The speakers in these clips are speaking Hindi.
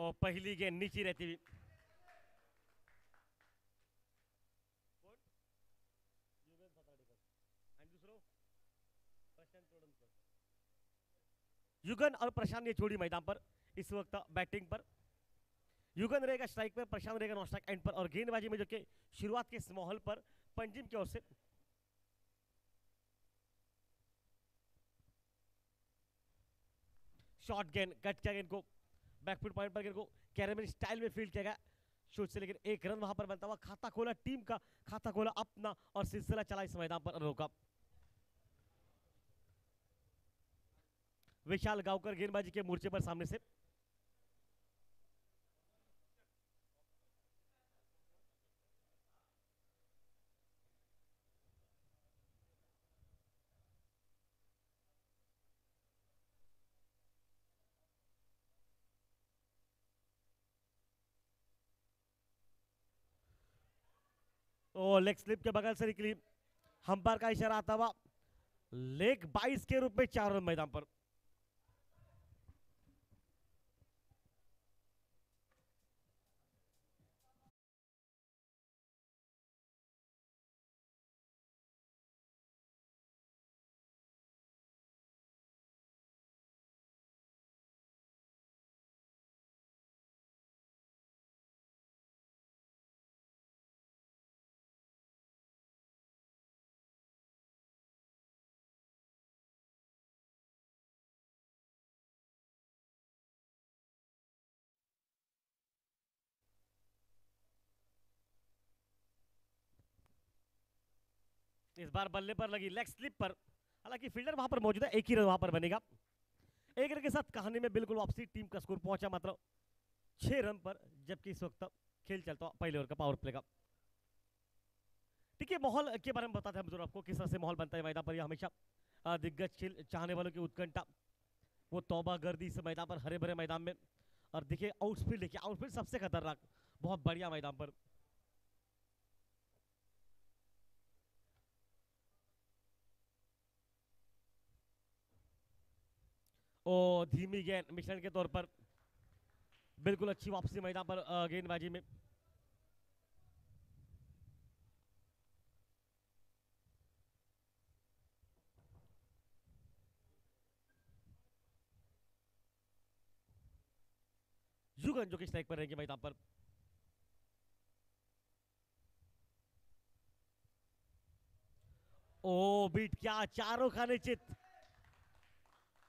और पहली गेंद नीचे रहती हुई। युगन और प्रशांत ये छोड़ी मैदान पर, इस वक्त बैटिंग पर। युगन रहेगा स्ट्राइक पर, प्रशांत रहेगा नॉन स्ट्राइक एंड पर और गेंदबाजी में जो कि शुरुआत के इस माहौल पर, पंजिम की ओर से। शॉर्ट गेंद कट किया गेंद को बैकफुट पॉइंट पर को कैरेमन स्टाइल में फ़ील्ड किया गया। शूट से लेकिन एक रन वहाँ पर बनता हुआ खाता खोला टीम का, खाता खोला अपना और सिलसिला चला इस मैदान पर रोका विशाल गांवकर गेंदबाजी के मोर्चे पर सामने से और लेग स्लिप के बगल से निकली। हम्पायर का इशारा आता हुआ लेग 22 के रूप में चार रन मैदान पर। इस बार बल्ले पर लगी लेग स्लिप पर। हालाँकि फील्डर वहाँ पर मौजूद है, एक ही रन वहाँ पर बनेगा। एक रन के साथ कहानी में बिल्कुल वापसी टीम का स्कोर पहुँचा मात्र। छह रन पर, जबकि इस वक्त खेल चलता पहले ओवर का पावर प्ले का। ठीक है माहौल के बारे में बताते हैं हम आपको, किस तरह से माहौल बनता है मैदान पर। यह हमेशा दिग्गज खेल, चाहने वालों की उत्कंठा। वो तोबा गर्दी इस मैदान पर हरे भरे मैदान में। और देखिए आउटफील्ड देखिए आउटफील्ड सबसे खतरनाक, बहुत बढ़िया मैदान पर। और धीमी गेंद मिश्रण के तौर पर बिल्कुल अच्छी वापसी मैदान पर गेंदबाजी में। जुगन जो कि स्ट्राइक पर रहेंगे मैदान पर। ओ, बीट, क्या चारों खाने चित।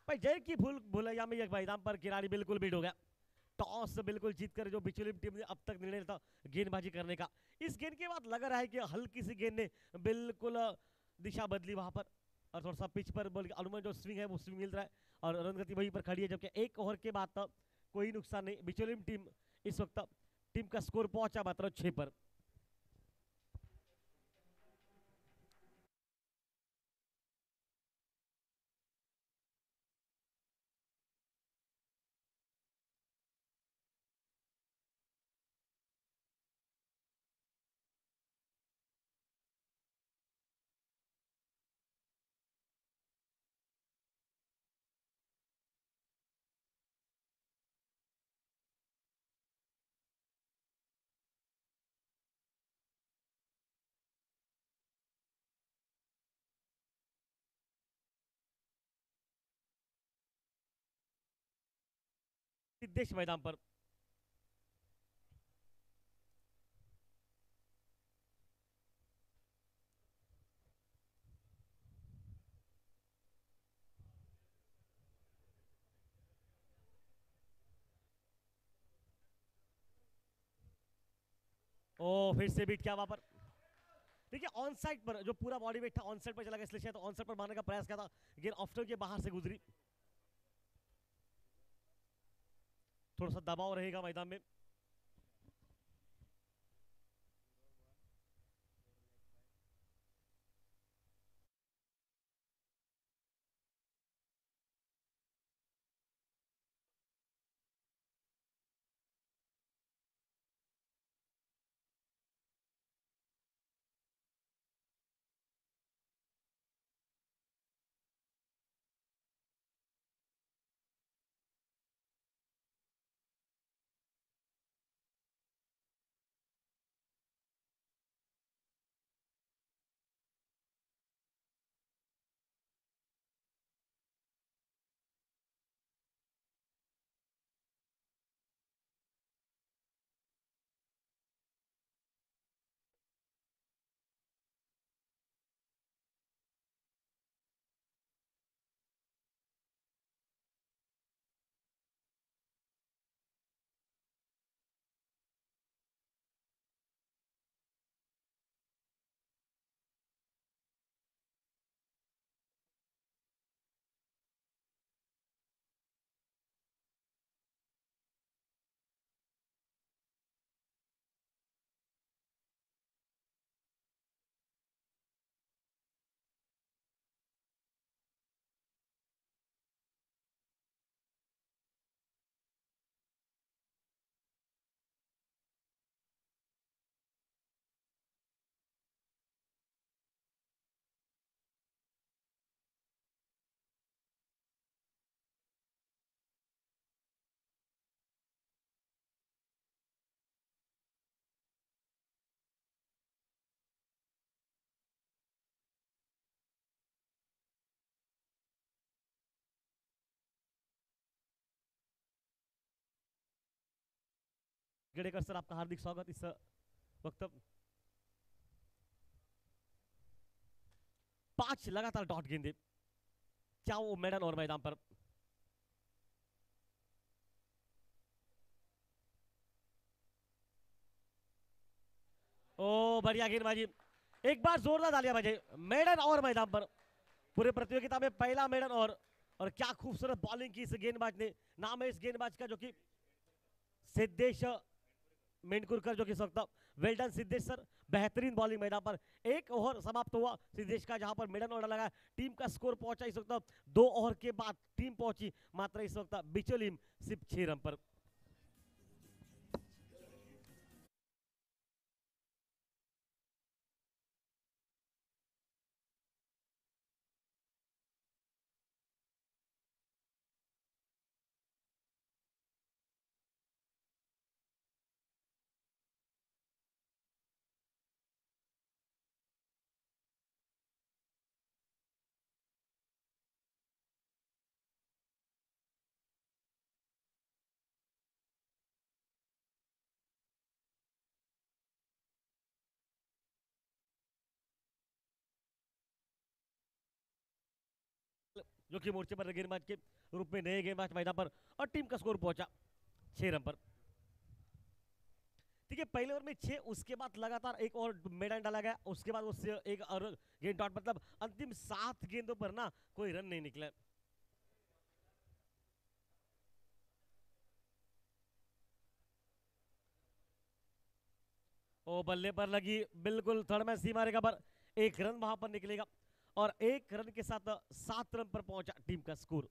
भाई जय की भूल भूलैया में एक मैदान पर किरानी बिल्कुल बीट हो गया टॉस बिल्कुल जीत कर जो बिचुलिम टीम ने अब तक निर्णय था गेंदबाजी करने का। इस गेंद के बाद लग रहा है कि हल्की सी गेंद ने बिल्कुल दिशा बदली वहाँ पर। और थोड़ा सा पिच पर बोल अनुमान जो स्विंग है, वो स्विंग मिल रहा है। और रन गति वहीं पर खड़ी है, जबकि एक ओवर के बाद कोई नुकसान नहीं। बिचोलिम टीम इस वक्त टीम का स्कोर पहुँचा मात्र छह पर। सिद्धेश मैदान पर। ओ फिर से बीट क्या वहाँ पर। देखिए ऑन साइड पर, जो पूरा बॉडी वेट था ऑन साइड पर चला गया, इसलिए ऑन साइड पर मारने का प्रयास किया था, गेंद ऑफ्टर के बाहर से गुजरी। थोड़ा सा दबाव रहेगा मैदान में। खेड़ेकर सर, आपका हार्दिक स्वागत इस वक्त पाँच लगातार डॉट गेंदे। क्या वो मेडन और मैदान पर? ओ, बढ़िया गेंदबाजी एक बार जोरदार तालियाँ बजे मेडन और मैदान पर। पूरे प्रतियोगिता में पहला मेडल और और क्या खूबसूरत बॉलिंग की इस गेंदबाज ने। नाम है इस गेंदबाज का जो कि सिद्धेश मेंढकुरकर जो कि इस वक्त वेल्डन सिद्धेश सर, बेहतरीन बॉलिंग मैदान पर। एक ओवर समाप्त हुआ सिद्धेश का, जहाँ पर मेडन ऑर्डर लगा। टीम का स्कोर पहुँचा इस वक्त दो ओवर के बाद टीम पहुँची, मात्र इस वक्त बिचोलीम सिर्फ़ छह रन पर। जो कि मोर्चे पर गेंदबाज के रूप में नए गेंदबाज मैदान पर और टीम का स्कोर पहुँचा छह रन पर। ठीक है, पहले ओवर में छह, उसके बाद लगातार एक और मेडन डाला गया, उसके बाद उससे एक और गेंद डॉट मतलब अंतिम सात गेंदों पर ना कोई रन नहीं निकला। ओ, बल्ले पर लगी, बिल्कुल थर्ड में सीमा रेखा पर, एक रन वहाँ पर निकलेगा। और एक रन के साथ सात रन पर पहुँचा टीम का स्कोर।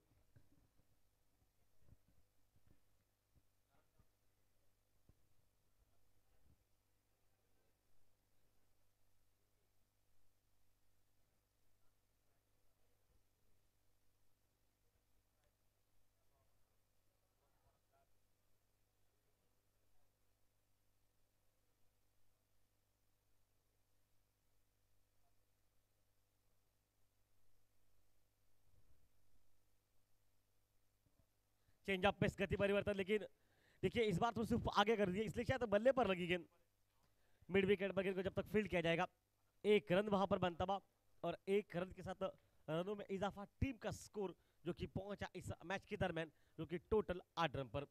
चेंज ऑफ़ पेस गति परिवर्तन, लेकिन देखिए, इस बार तो सिर्फ़ आगे कर दिया इसलिए शायद बल्ले पर लगी गेंद। मिड विकेट पर गेंद को जब तक फ़ील्ड किया जाएगा, एक रन वहाँ पर बनता हुआ और एक रन के साथ रनों में इजाफा टीम का स्कोर जो कि पहुँचा इस मैच के दरमियान, जो कि टोटल आठ रन पर।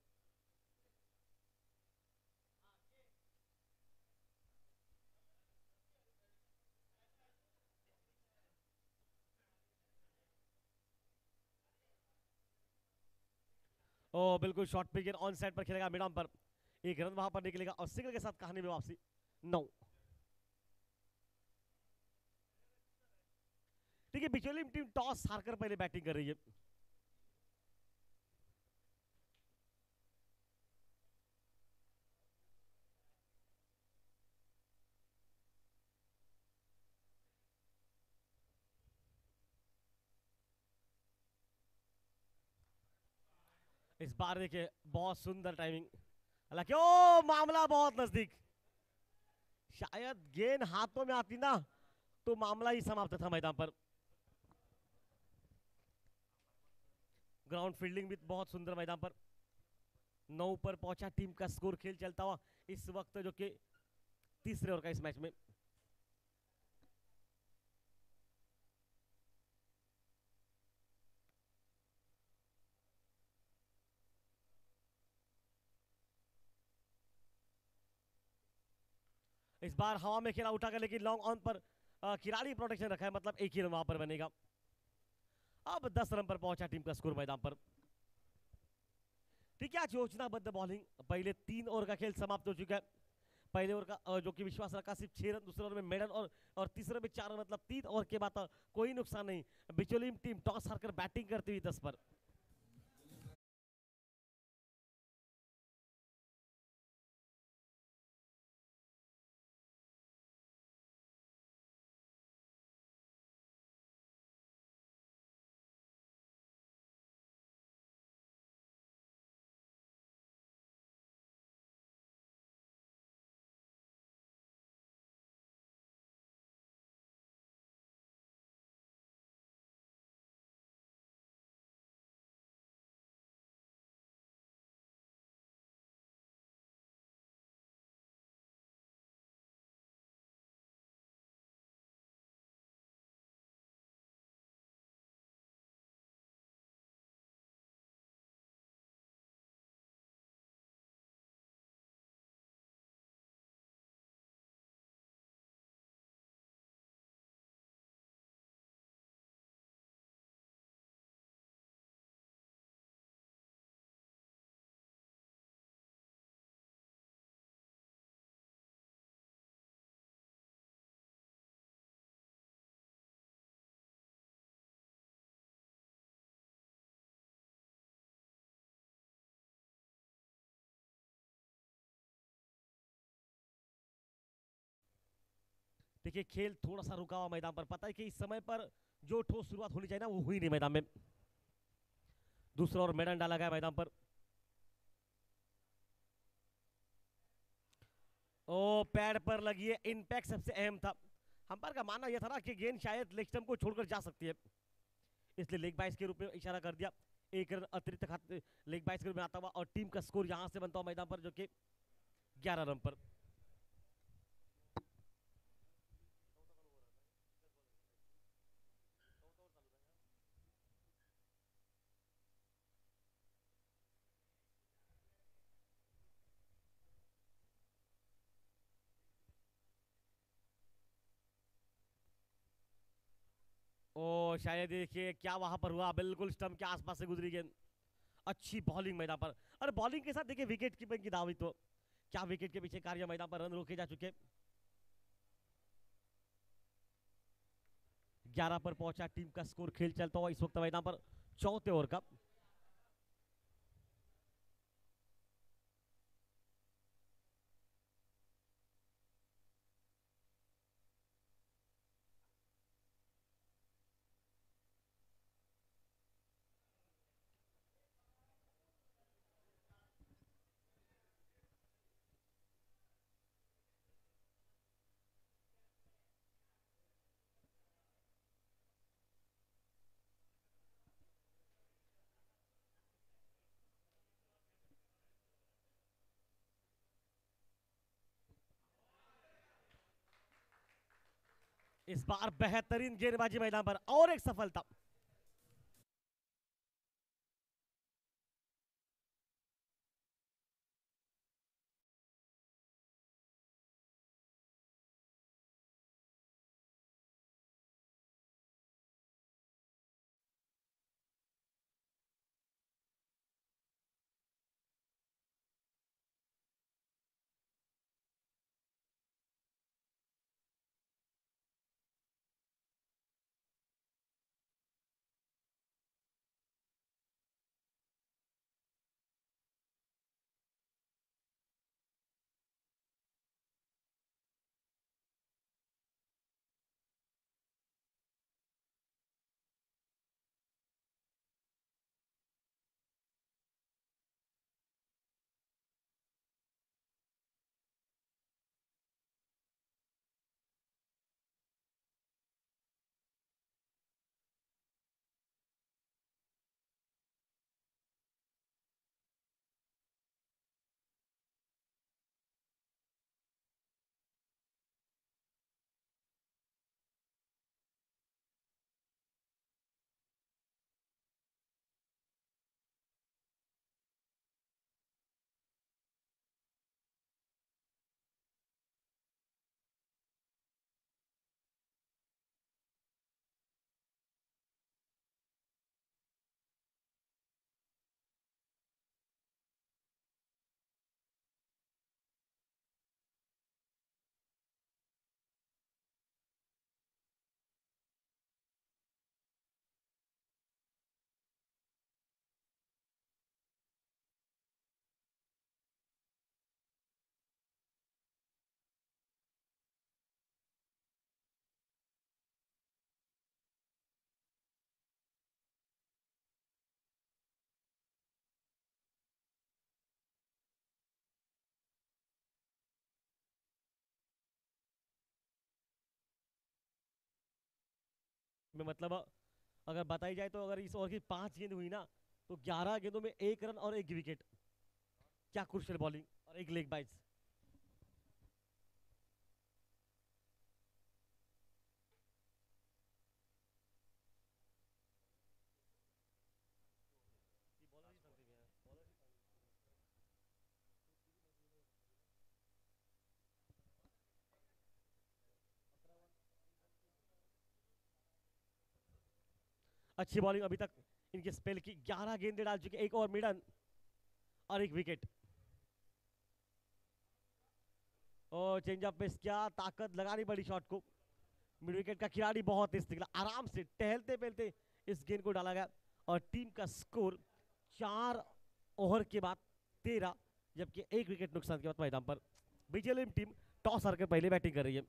ओ बिल्कुल शॉर्ट पिक ऑन साइड पर खेलेगा मिडाम पर। एक रन वहाँ पर निकलेगा और सिंगल के साथ कहानी में वापसी। नौ। ठीक है बिचौली टीम टॉस हारकर पहले बैटिंग कर रही है। इस बार देखिए बहुत सुंदर टाइमिंग हालाँकि, ओ, मामला बहुत नज़दीक। शायद गेंद हाथों में आती ना तो मामला ही समाप्त था मैदान पर। ग्राउंड फील्डिंग भी बहुत सुंदर मैदान पर। नौ पर पहुँचा, टीम का स्कोर खेल चलता हुआ इस वक्त जो कि तीसरे ओवर का इस मैच में। बार हवा में खेला उठाकर, लेकिन लॉन्ग ऑन पर खिलाड़ी प्रोटेक्शन रखा है मतलब एक ही रन वहाँ पर बनेगा। अब 10 रन पर पहुँचा टीम का स्कोर मैदान पर। ठीक है, आज योजनाबद्ध बॉलिंग पहले तीन ओवर का खेल समाप्त हो चुका है। पहले ओवर का जो कि विश्वास रखा, सिर्फ़ छह रन, दूसरे ओवर में मेडन और और तीसरे में चार रन मतलब तीन ओवर के बाद कोई नुकसान नहीं। बिचोली टीम टॉस हारकर बैटिंग करती हुई दस पर। देखिए, खेल थोड़ा सा रुका हुआ मैदान पर। पता है कि इस समय पर जो ठोस शुरुआत होनी चाहिए ना, वो हुई नहीं मैदान में। दूसरा और मैदान डाला गया मैदान पर। ओ, पैड पर लगी है। इम्पैक्ट सबसे अहम था। हम हम्पायर का मानना यह था ना कि गेंद शायद लेग स्टम्प को छोड़कर जा सकती है। इसलिए लेग बाइस के रूप में इशारा कर दिया। एक रन अतिरिक्त लेग बाइस के रूप में आता हुआ और टीम का स्कोर यहाँ से बनता हुआ मैदान पर, जो कि ग्यारह रन पर ओ शायद देखिए क्या वहाँ पर हुआ। बिल्कुल स्टम्प के आसपास से गुजरी गेंद। अच्छी बॉलिंग मैदान पर। अरे बॉलिंग के साथ देखिए विकेट कीपिंग की दावी तो। क्या विकेट के पीछे कार्य मैदान पर रन रोके जा चुके। ग्यारह पर पहुँचा टीम का स्कोर। खेल चलता हुआ इस वक्त मैदान पर चौथे ओवर का। इस बार बेहतरीन गेंदबाजी मैदान पर और एक सफलता। में मतलब अगर बताई जाए तो अगर इस ओवर की पाँच गेंद हुई ना तो ग्यारह गेंदों में एक रन और एक विकेट। क्या क्रुशियल बॉलिंग और एक लेग बाइट्स। अच्छी बॉलिंग अभी तक इनके स्पेल की 11 गेंदे डाल चुके एक और मिडन और एक विकेट और चेंज अप पे क्या ताकत लगानी पड़ी शॉट को। मिड विकेट का खिलाड़ी बहुत तेज निकला। आराम से टहलते पहलते इस गेंद को डाला गया। और टीम का स्कोर चार ओवर के बाद तेरह, जबकि एक विकेट नुकसान के बाद मैदान पर। बीजेएलएम टीम टॉस हार कर पहले बैटिंग कर रही है।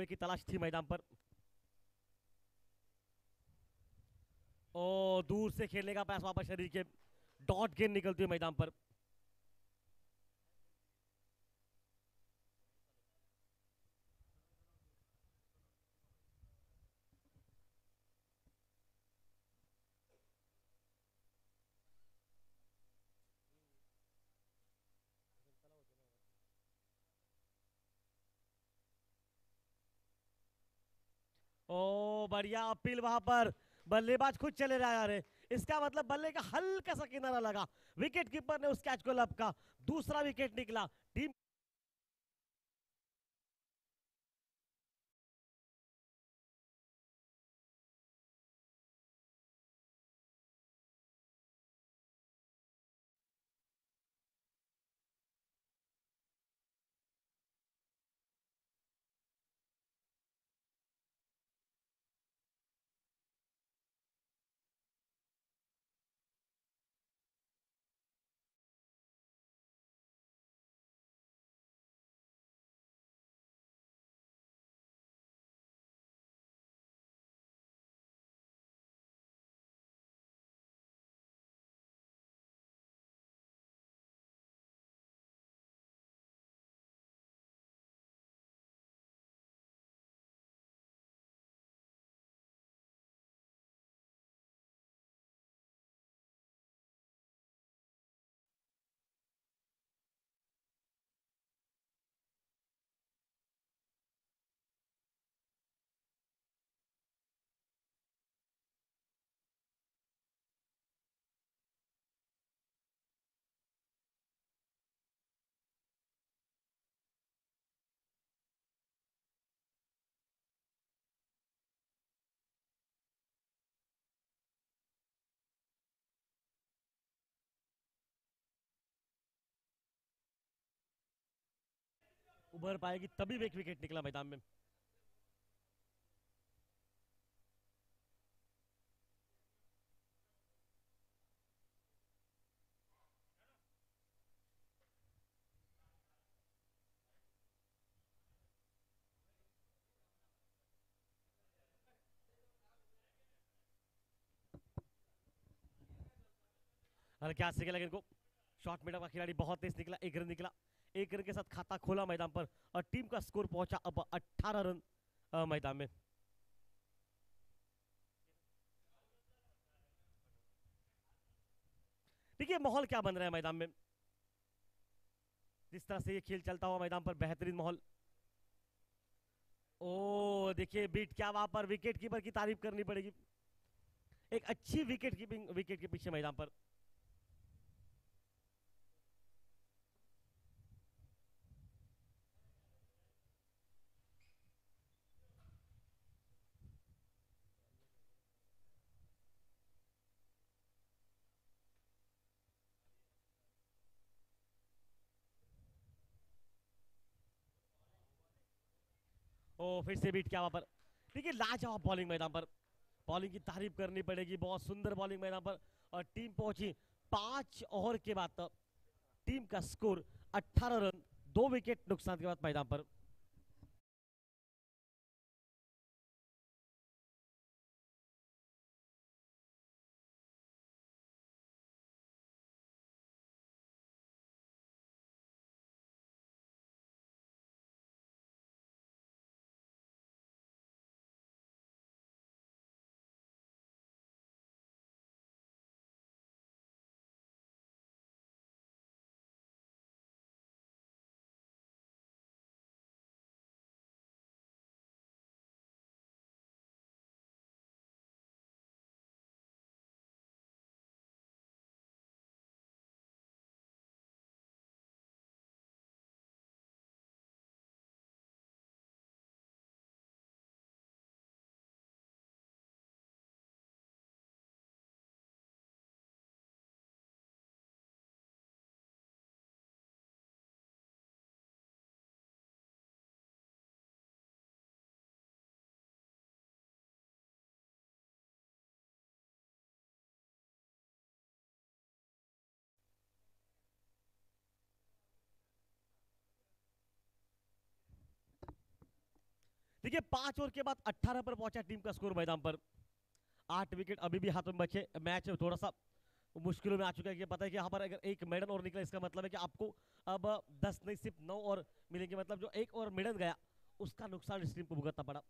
वे की तलाश थी मैदान पर। ओ, दूर से खेलने का पैस वापस शरीर के डॉट गेंद निकलती है मैदान पर। ओ, बढ़िया, अपील वहाँ पर। बल्लेबाज खुद चले रहा रे इसका मतलब बल्ले का हल्का सा किनारा लगा। विकेट कीपर ने उस कैच को लपका। दूसरा विकेट निकला। टीम उभर पाएगी, तभी एक विकेट निकला मैदान में। हल्के हाथ से खेला इनको? शॉर्ट मीटर का खिलाड़ी बहुत तेज निकला, एक रन निकला। एक रन के साथ खाता खोला मैदान पर और टीम का स्कोर पहुँचा अब 18 रन मैदान में। देखिए, माहौल क्या बन रहा है मैदान में? जिस तरह से ये खेल चलता हुआ मैदान पर बेहतरीन माहौल। ओ, देखिए, बीट, क्या वहाँ पर विकेट कीपर की तारीफ़ करनी पड़ेगी। एक अच्छी विकेट कीपिंग, विकेट के पीछे मैदान पर। ओ फिर से बीट क्या वहाँ पर। देखिए, लाजवाब बॉलिंग मैदान पर। बॉलिंग की तारीफ़ करनी पड़ेगी, बहुत सुंदर बॉलिंग मैदान पर। और टीम पहुँची पाँच ओवर के बाद टीम का स्कोर 18 रन, दो विकेट नुकसान के बाद मैदान पर। देखिए, पाँच ओवर के बाद 18 पर पहुँचा टीम का स्कोर मैदान पर। आठ विकेट अभी भी हाथों में बचे। मैच थोड़ा सा मुश्किलों में आ चुका है कि पता है कि यहाँ पर अगर एक मेडन और निकला, इसका मतलब है कि आपको अब दस नहीं, सिर्फ़ नौ और मिलेंगे। मतलब जो एक और मिडन गया, उसका नुकसान इस टीम को भुगतना पड़ा।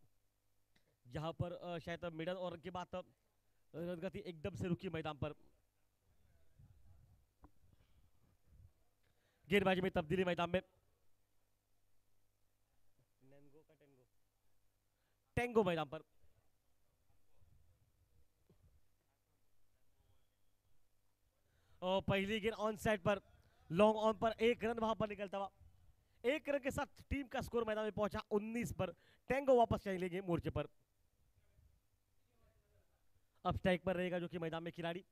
जहाँ पर शायद मिडन और के बाद गति एकदम से रुकी मैदान पर। गेंदबाजी में तब्दीली मैदान में। टेंगो मैदान पर और पहली गेंद ऑन साइड पर लॉन्ग ऑन पर, एक रन वहाँ पर निकलता हुआ। एक रन के साथ टीम का स्कोर मैदान में पहुँचा 19 पर। टेंगो वापस चलेंगे मोर्चे पर। अब स्ट्राइक पर रहेगा जो कि मैदान में खिलाड़ी।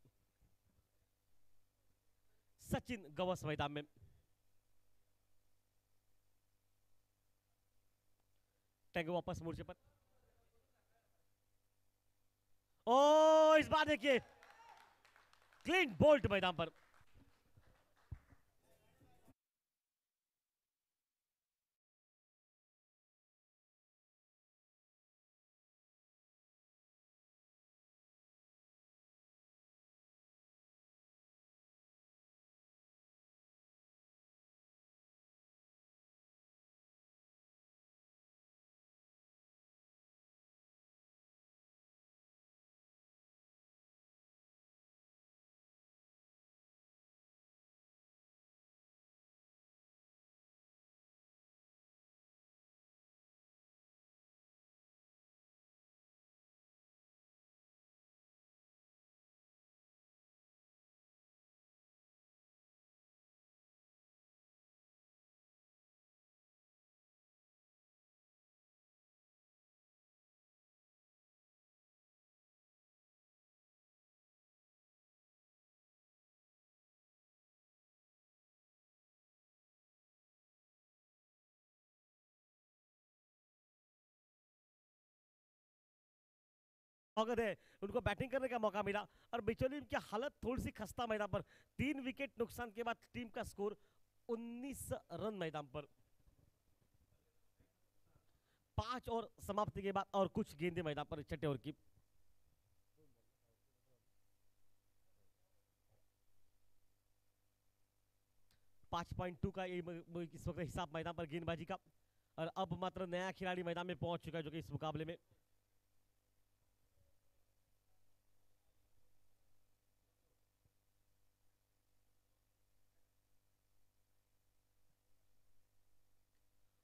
सचिन गवस मैदान में। टेंगो वापस मोर्चे पर। ओ इस बार देखिए क्लीन बोल्ट मैदान पर। स्वागत है। उनको बैटिंग करने का मौका मिला और बिचौली की हालत? थोड़ी सी खस्ता मैदान पर। तीन विकेट नुकसान के बाद टीम का स्कोर 19 रन मैदान पर। पाँच और समाप्ति के बाद और कुछ गेंदे मैदान पर छठे ओवर की। पाँच पॉइंट टू का इस वक्त हिसाब मैदान पर गेंदबाजी का। और अब मात्र नया खिलाड़ी मैदान में पहुँच चुका है जो कि इस मुकाबले में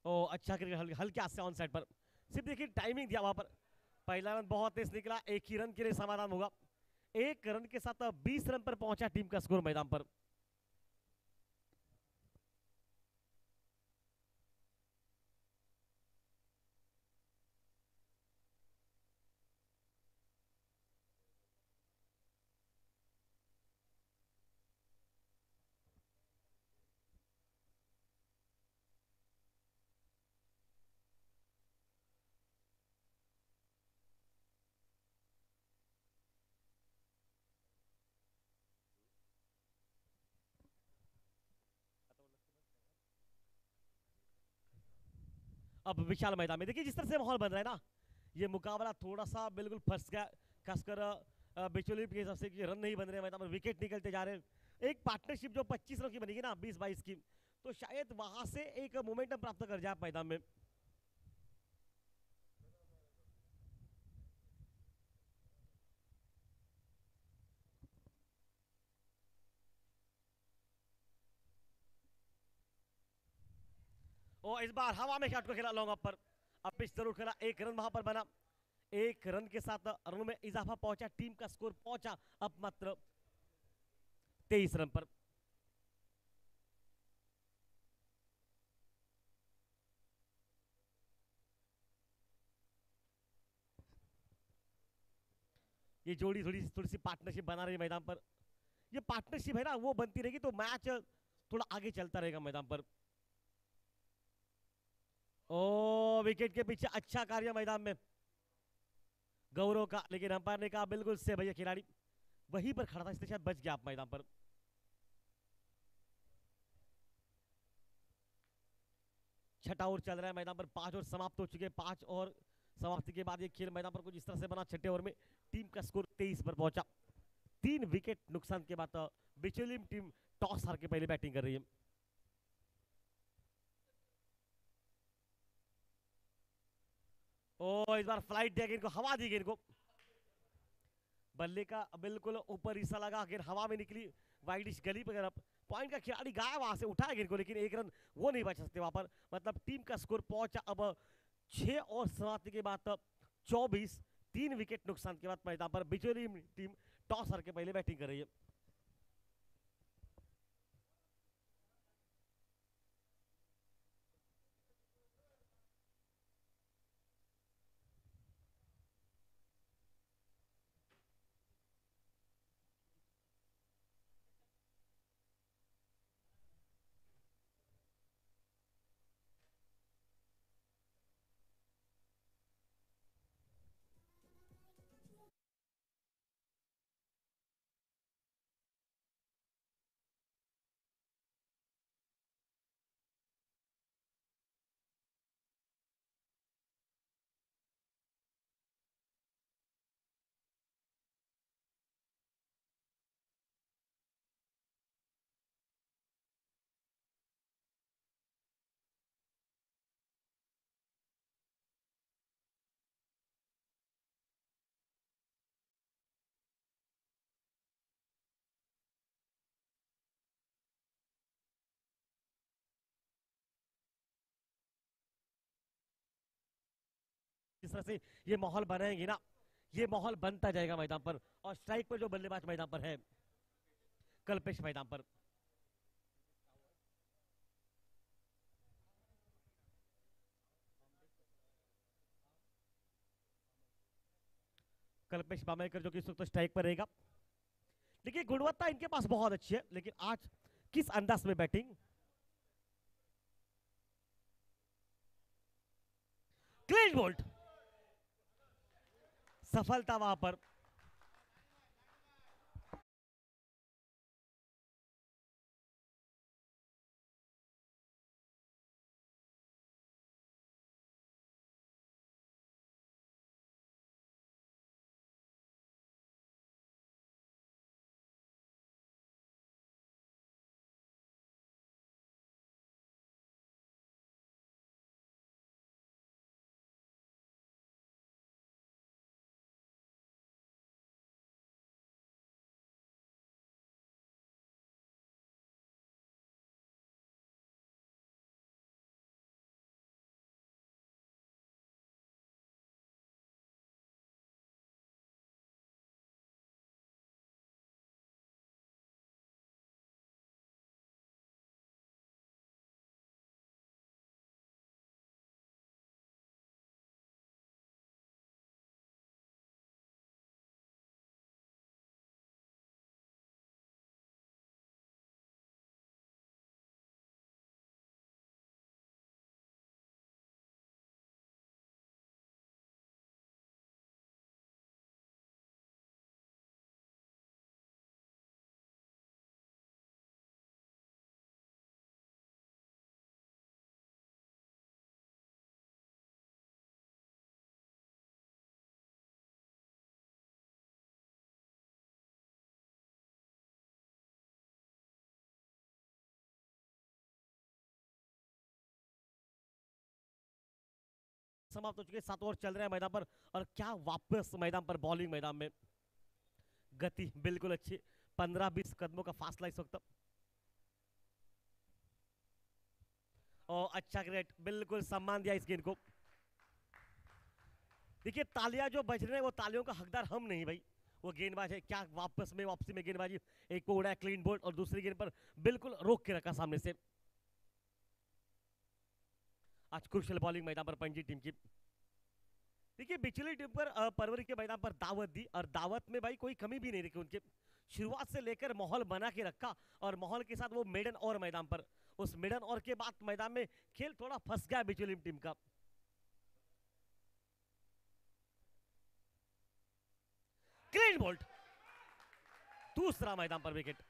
ओ अच्छा क्रिकेट हल, हल्के हाथ से ऑन साइड पर। सिर्फ़ देखिए टाइमिंग दिया वहाँ पर। पहला रन बहुत तेज निकला एक ही रन के लिए समाधान होगा। एक रन के साथ 20 रन पर पहुँचा टीम का स्कोर मैदान पर। अब विशाल मैदान में। देखिए, जिस तरह से माहौल बन रहा है ना, ये मुकाबला थोड़ा सा बिल्कुल फंस गया, खासकर बिचोली के हिसाब से रन नहीं बन रहे मैदान में, विकेट निकलते जा रहे हैं। एक पार्टनरशिप जो 25 रन की बनेगी ना, बीस बाईस की तो शायद वहाँ से एक मोमेंटम प्राप्त कर जाए मैदान में। और इस बार हवा में शॉट को खेला लॉन्ग अप पर अब पिच ज़रूर खेला, एक रन वहाँ पर बना। एक रन के साथ रनों में इजाफा पहुँचा, टीम का स्कोर पहुँचा अब मात्र तेईस रन पर। ये जोड़ी थोड़ी थोड़ी सी पार्टनरशिप बना रही है मैदान पर। ये पार्टनरशिप है ना, वो बनती रहेगी तो मैच थोड़ा आगे चलता रहेगा मैदान पर। ओ विकेट के पीछे अच्छा कार्य मैदान में। गौरव का, लेकिन अंपायर ने कहा, बिल्कुल से भैया खिलाड़ी, वहीं पर खड़ा था, इसलिए शायद बच गया आप मैदान पर। छठा ओवर चल रहा है मैदान पर, पाँच ओवर समाप्त हो चुके पाँच और समाप्ति के बाद ये खेल मैदान पर कुछ इस तरह से बना। छठे ओवर में टीम का स्कोर तेईस पर पहुँचा। तीन विकेट नुकसान के बाद बिचोलियम टीम टॉस हार के पहले बैटिंग कर रही है। ओ इस बार फ़्लाइट दिया इनको हवा दी गई, इनको। बल्ले का बिल्कुल ऊपर हिस्सा लगा, आखिर हवा में निकली वाइडिश गली पर पॉइंट का खिलाड़ी गाया वहाँ से उठाया इनको, लेकिन एक रन वो नहीं बचा सकते वहाँ पर। मतलब टीम का स्कोर पहुँचा अब छह और समाप्ति के बाद चौबीस, तीन विकेट नुकसान के बाद मैदान पर बिचोली टीम टॉस हार के पहले बैटिंग कर रही है। तरह से ये माहौल बनाएँगे ना, ये माहौल बनता जाएगा मैदान पर। और स्ट्राइक पर जो बल्लेबाज मैदान पर है, कल्पेश मैदान पर। कल्पेश बामेकर जो कि इस वक्त स्ट्राइक पर रहेगा। देखिए, गुणवत्ता इनके पास बहुत अच्छी है, लेकिन आज किस अंदाज में बैटिंग क्लीन बोल्ट सफलता वहाँ पर समाप्त हो चुके सात ओवर चल रहे हैं मैदान पर और क्या वापस मैदान पर, बॉलिंग मैदान में। गति बिल्कुल अच्छी, पंद्रह बीस कदमों का फासला इस वक्त। और अच्छा ग्रेट बिल्कुल सम्मान दिया इस गेंद को। देखिए, तालियाँ जो बज रहे हैं, वो तालियों का हकदार हम नहीं भाई। वो गेंदबाज है, क्या वापस में वापसी में गेंदबाजी। एक को उड़ाया क्लीन बोल्ड और दूसरी गेंद पर बिल्कुल रोक के रखा सामने से। आज क्रुशल बॉलिंग मैदान पर पंजी टीम की। देखिए बिचली टीम पर परवरी के मैदान पर दावत दी और दावत में भाई कोई कमी भी नहीं रखी उनके। शुरुआत से लेकर माहौल बना के रखा और माहौल के साथ वो मेडन और मैदान पर। उस मेडन और के बाद मैदान में खेल थोड़ा फंस गया बिचली टीम का। क्लीन बोल्ट दूसरा मैदान पर विकेट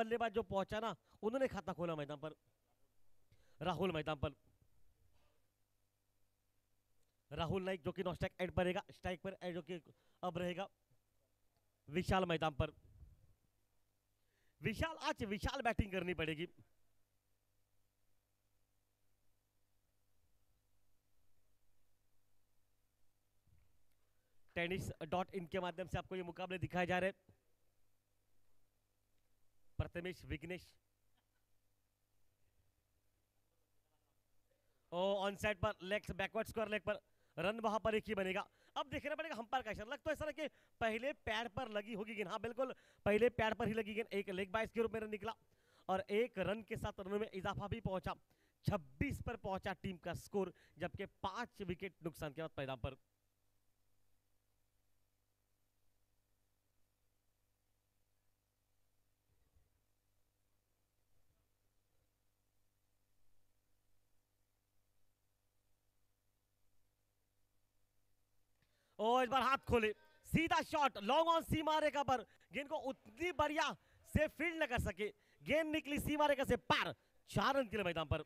बल्लेबाज जो पहुँचा ना, उन्होंने खाता खोला मैदान पर। राहुल मैदान पर। राहुल नाइक जो कि नौ स्ट्राइक एंड पर रहेगा, स्ट्राइक पर जो कि अब रहेगा, विशाल मैदान पर। विशाल, आज विशाल बैटिंग करनी पड़ेगी। टेनिस डॉट इन के माध्यम से आपको ये मुकाबले दिखाए जा रहे प्रथमेश विघ्नेश ऑन साइड पर लेग बैकवर्ड स्क्वायर लेग पर रन वहाँ पर एक ही बनेगा। अब देखना पड़ेगा हम्पायर का इशारा लग तो ऐसा कि पहले पैड पर लगी होगी गेंद। हाँ बिल्कुल, पहले पैड पर ही लगी गेंद। एक लेग बाइस के रूप में निकला और एक रन के साथ रनों में इजाफा भी पहुँचा। 26 पर पहुँचा टीम का स्कोर जबकि पाँच विकेट नुकसान के बाद मैदान पर और इस बार हाथ खोले। सीधा शॉट लॉन्ग ऑन सीमा रेखा पर। गेंद को उतनी बढ़िया से फ़ील्ड न कर सके। गेंद निकली सीमा रेखा से पार। चार रन के मैदान पर।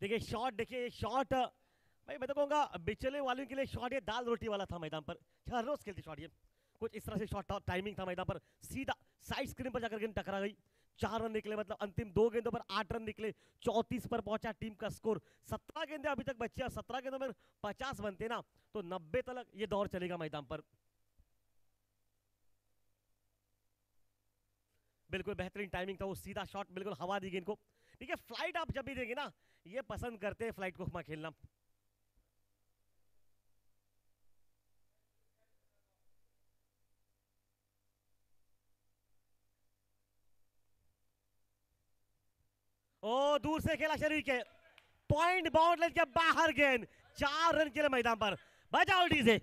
देखिए शॉट देखिए शॉट भाई मैं तो कहूँगा बिचले वालों के लिए शॉट ये दाल रोटी वाला था मैदान पर। हर रोज खेलती शॉट ये। कुछ इस तरह से शॉट था टाइमिंग था मैदान पर। सीधा साइड स्क्रीन पर जाकर गेंद टकरा गई। चार रन निकले मतलब अंतिम दो गेंदों पर आठ रन निकले। चौतीस पर पहुँचा टीम का स्कोर सत्रह गेंदे अभी तक बचे सत्रह गेंदों में पचास बनते ना तो नब्बे तक ये दौर चलेगा मैदान पर। बिल्कुल बेहतरीन टाइमिंग था वो सीधा शॉट बिल्कुल हवा दी गेंद को। ठीक है फ़्लाइट आप जब भी देंगे ना, ये पसंद करते हैं फ़्लाइट को खेलना। ओ, दूर से खेला शरीर के पॉइंट बाउंड के बाहर गेंद, चार रन के लिए मैदान पर। बजाओ डीजे।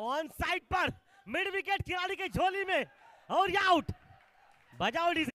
ऑन साइड पर मिड विकेट खिलाड़ी के झोली में और ये आउट बजाओ डीजे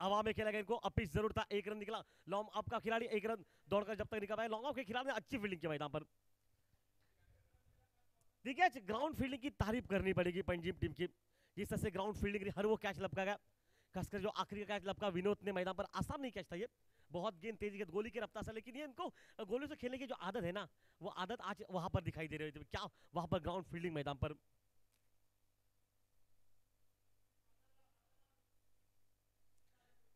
हवा में खेला गया, इनको अपिच ज़रूर था, एक रन निकला। लॉन्ग अप का खिलाड़ी एक रन दौड़कर जब तक निकल पाया। लॉन्ग ऑफ़ के खिलाड़ी ने अच्छी फील्डिंग की मैदान पर। देखिए ग्राउंड फील्डिंग की तारीफ़ करनी पड़ेगी पंजीब टीम की। जिस तरह से ग्राउंड फील्डिंग हर वो कैच लपका गया। खासकर जो आखिरी कैच लपका विनोद ने मैदान पर आसान नहीं कैच था ये। बहुत गेंद, तेज़ी के गोली के रफ्तार से, लेकिन ये इनको गोली से खेलने की जो आदत है ना, वो आदत आज वहाँ पर दिखाई दे रही है। क्या वहाँ पर ग्राउंड फील्डिंग मैदान पर।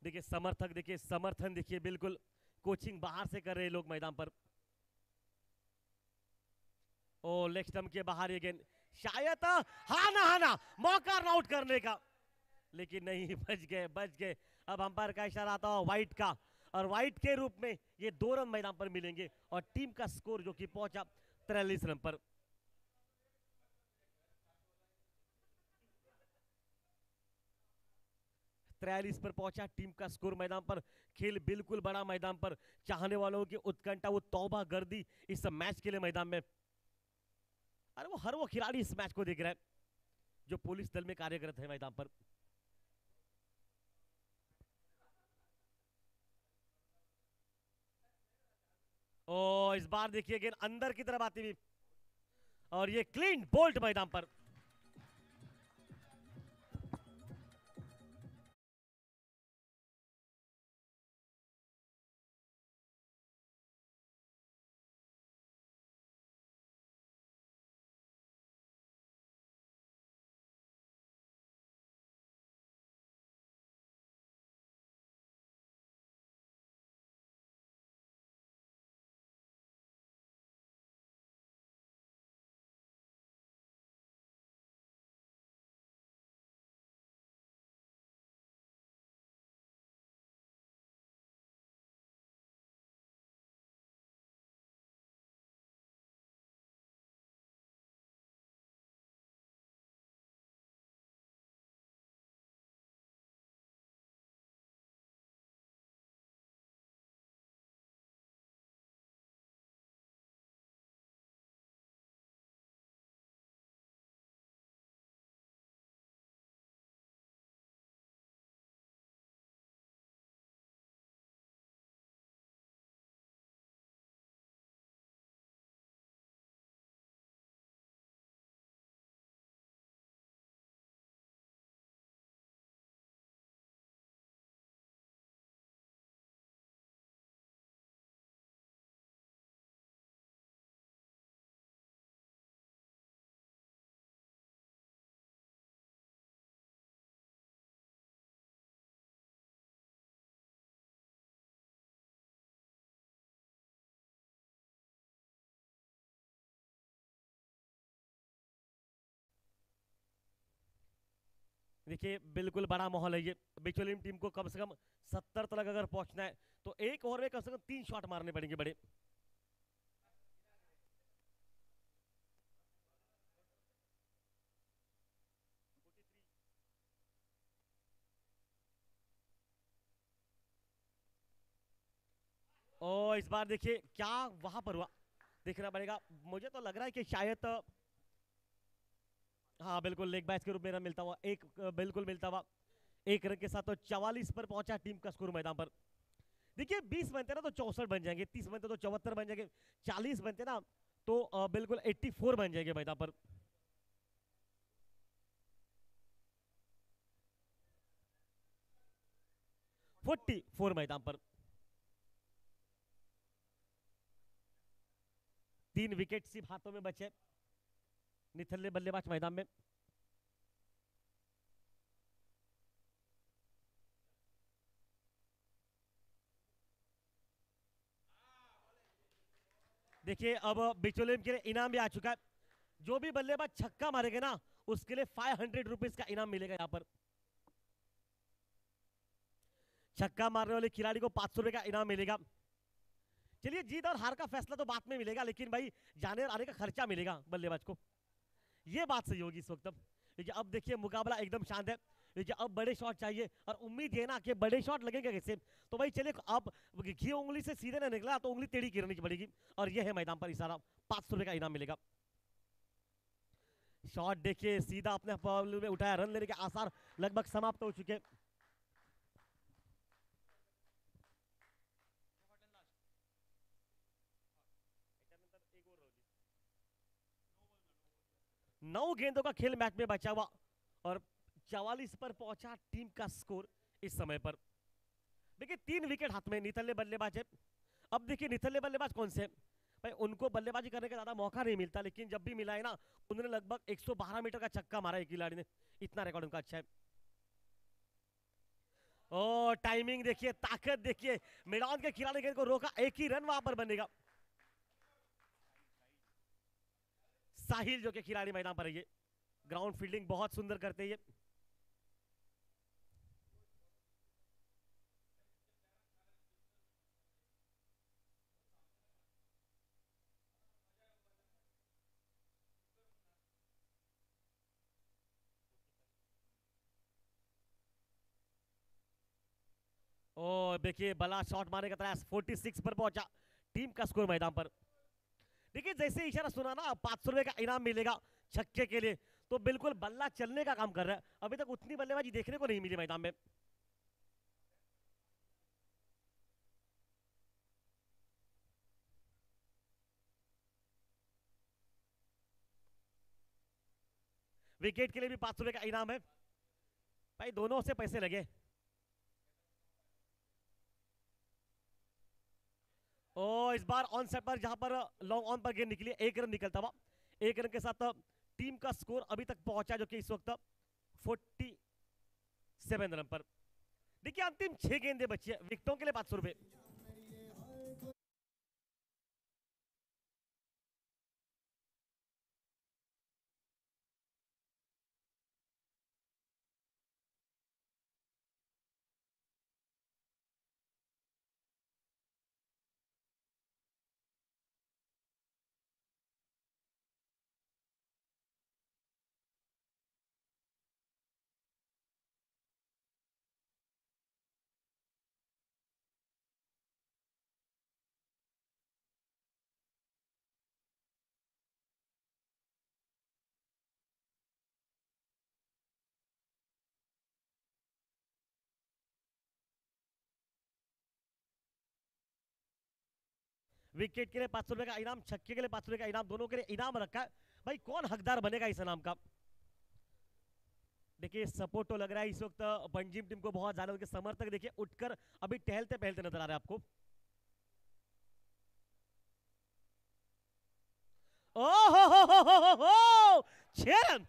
देखिए, समर्थक, देखिए, समर्थन, देखिए, बिल्कुल कोचिंग बाहर से कर रहे लोग मैदान पर। ओ लेग के बाहर ये गेंद शायद हाना हाना मौका आउट करने का। लेकिन नहीं, बच गए बच गए। अब अंपायर का इशारा आता है व्हाइट का। और व्हाइट के रूप में ये दो रन मैदान पर मिलेंगे। और टीम का स्कोर जो कि पहुँचा तिरालीस रन पर। तिरालीस पर पहुँचा, टीम का स्कोर मैदान पर, खेल बिल्कुल बड़ा मैदान पर। चाहने वालों की उत्कंठा, वो तौबा गर्दी इस मैच के लिए मैदान में। अरे वो हर वो खिलाड़ी इस मैच को देख रहा है, जो पुलिस दल में कार्यरत है मैदान पर। ओ, इस बार देखिए अंदर की तरफ़ आती हुई। और ये क्लीन बोल्ट मैदान पर। देखिए, बिल्कुल बड़ा माहौल है ये। बिचोलियम टीम को कम से कम सत्तर तक अगर पहुँचना है तो एक ओवर में कम से कम तीन शॉट मारने पड़ेंगे बड़े। और इस बार देखिए, क्या वहाँ पर हुआ? देखना पड़ेगा। मुझे तो लग रहा है कि शायद हाँ बिल्कुल लेग बैच के रूप में रन मिलता हुआ, एक बिल्कुल मिलता हुआ, एक रन के साथ तो चवालीस पर पहुँचा टीम का स्कोर मैदान पर। देखिए, बीस बनते ना तो चौसठ बन जाएँगे, तीस बनते तो चौहत्तर बन जाएँगे, चालीस बनते ना तो बिल्कुल एट्टी फोर बन जाएँगे मैदान पर। फोर्टी फोर मैदान पर। तीन विकेट सिर्फ़ हाथों में बचे। निथल्ले बल्लेबाज मैदान में। देखिए, अब बिचोलियम के लिए इनाम भी आ चुका है। जो भी बल्लेबाज छक्का मारेगा ना, उसके लिए फाइव हंड्रेड रुपीज़ का इनाम मिलेगा यहाँ पर। छक्का मारने वाले खिलाड़ी को पाँच सौ रुपए का इनाम मिलेगा। चलिए, जीत और हार का फैसला तो बाद में मिलेगा, लेकिन भाई जाने और आने का खर्चा मिलेगा बल्लेबाज को। ये बात सही होगी इस वक्त अब। देखिए अब देखिए, मुकाबला एकदम शांत है। देखिए, अब बड़े शॉट चाहिए और उम्मीद है ना कि बड़े शॉट लगेंगे कैसे तो भाई चलिए, अब घी उंगली से सीधे ना निकला तो उंगली टेढ़ी गिरनी पड़ेगी और यह है मैदान पर इशारा। पाँच सौ का इनाम मिलेगा। शॉट देखिए, सीधा अपने में उठाया, रन लेने के आसार लगभग समाप्त हो चुके। नौ गेंदों का खेल मैच में बचा हुआ और चवालीस पर पहुँचा टीम का स्कोर इस समय पर। देखिए, तीन विकेट हाथ में निथल्ले बल्लेबाज है। अब देखिए निथल्ले बल्लेबाज कौन से भाई, उनको बल्लेबाजी करने का ज़्यादा मौका नहीं मिलता, लेकिन जब भी मिला है ना, उन्होंने लगभग 112 मीटर का छक्का मारा है खिलाड़ी ने। इतना रिकॉर्ड उनका अच्छा है। ओ टाइमिंग देखिए, ताकत देखिए, मैदान के खिलाड़ी गेंद को रोका, एक ही रन वहाँ पर बनेगा। साहिल जो कि खिलाड़ी मैदान पर है, ये ग्राउंड फील्डिंग बहुत सुंदर करते हैं ये। ओ, देखिए, बला शॉट मारने का प्रयास 46 पर पहुँचा, टीम का स्कोर मैदान पर। देखिए, जैसे इशारा सुना ना, पाँच सौ रुपए का इनाम मिलेगा छक्के के लिए। तो बिल्कुल बल्ला चलने का काम कर रहा है। अभी तक उतनी बल्लेबाजी देखने को नहीं मिली मैदान में। विकेट के लिए भी पाँच सौ रुपए का इनाम है। भाई, दोनों से पैसे लगे। इस बार ऑन साइड पर, जहाँ पर लॉन्ग ऑन पर गेंद निकली एक रन निकलता हुआ। एक रन के साथ टीम का स्कोर अभी तक पहुँचा जो कि इस वक्त 47 रन पर। देखिए, अंतिम छह गेंदे बची है। विकेटों के लिए पाँच सौ रुपए विकेट के लिए पाँच सौ रुपए का इनाम, छक्के के लिए पाँच सौ रुपए का इनाम, दोनों के लिए इनाम रखा है। भाई, कौन हकदार बनेगा इस इनाम का? देखिए सपोर्ट तो लग रहा है इस वक्त पंजीम टीम को बहुत ज़्यादा, उनके समर्थक देखिए, उठकर अभी टहलते पहलते नज़र आ रहे हैं आपको। ओ हो हो हो हो हो हो, छह रन!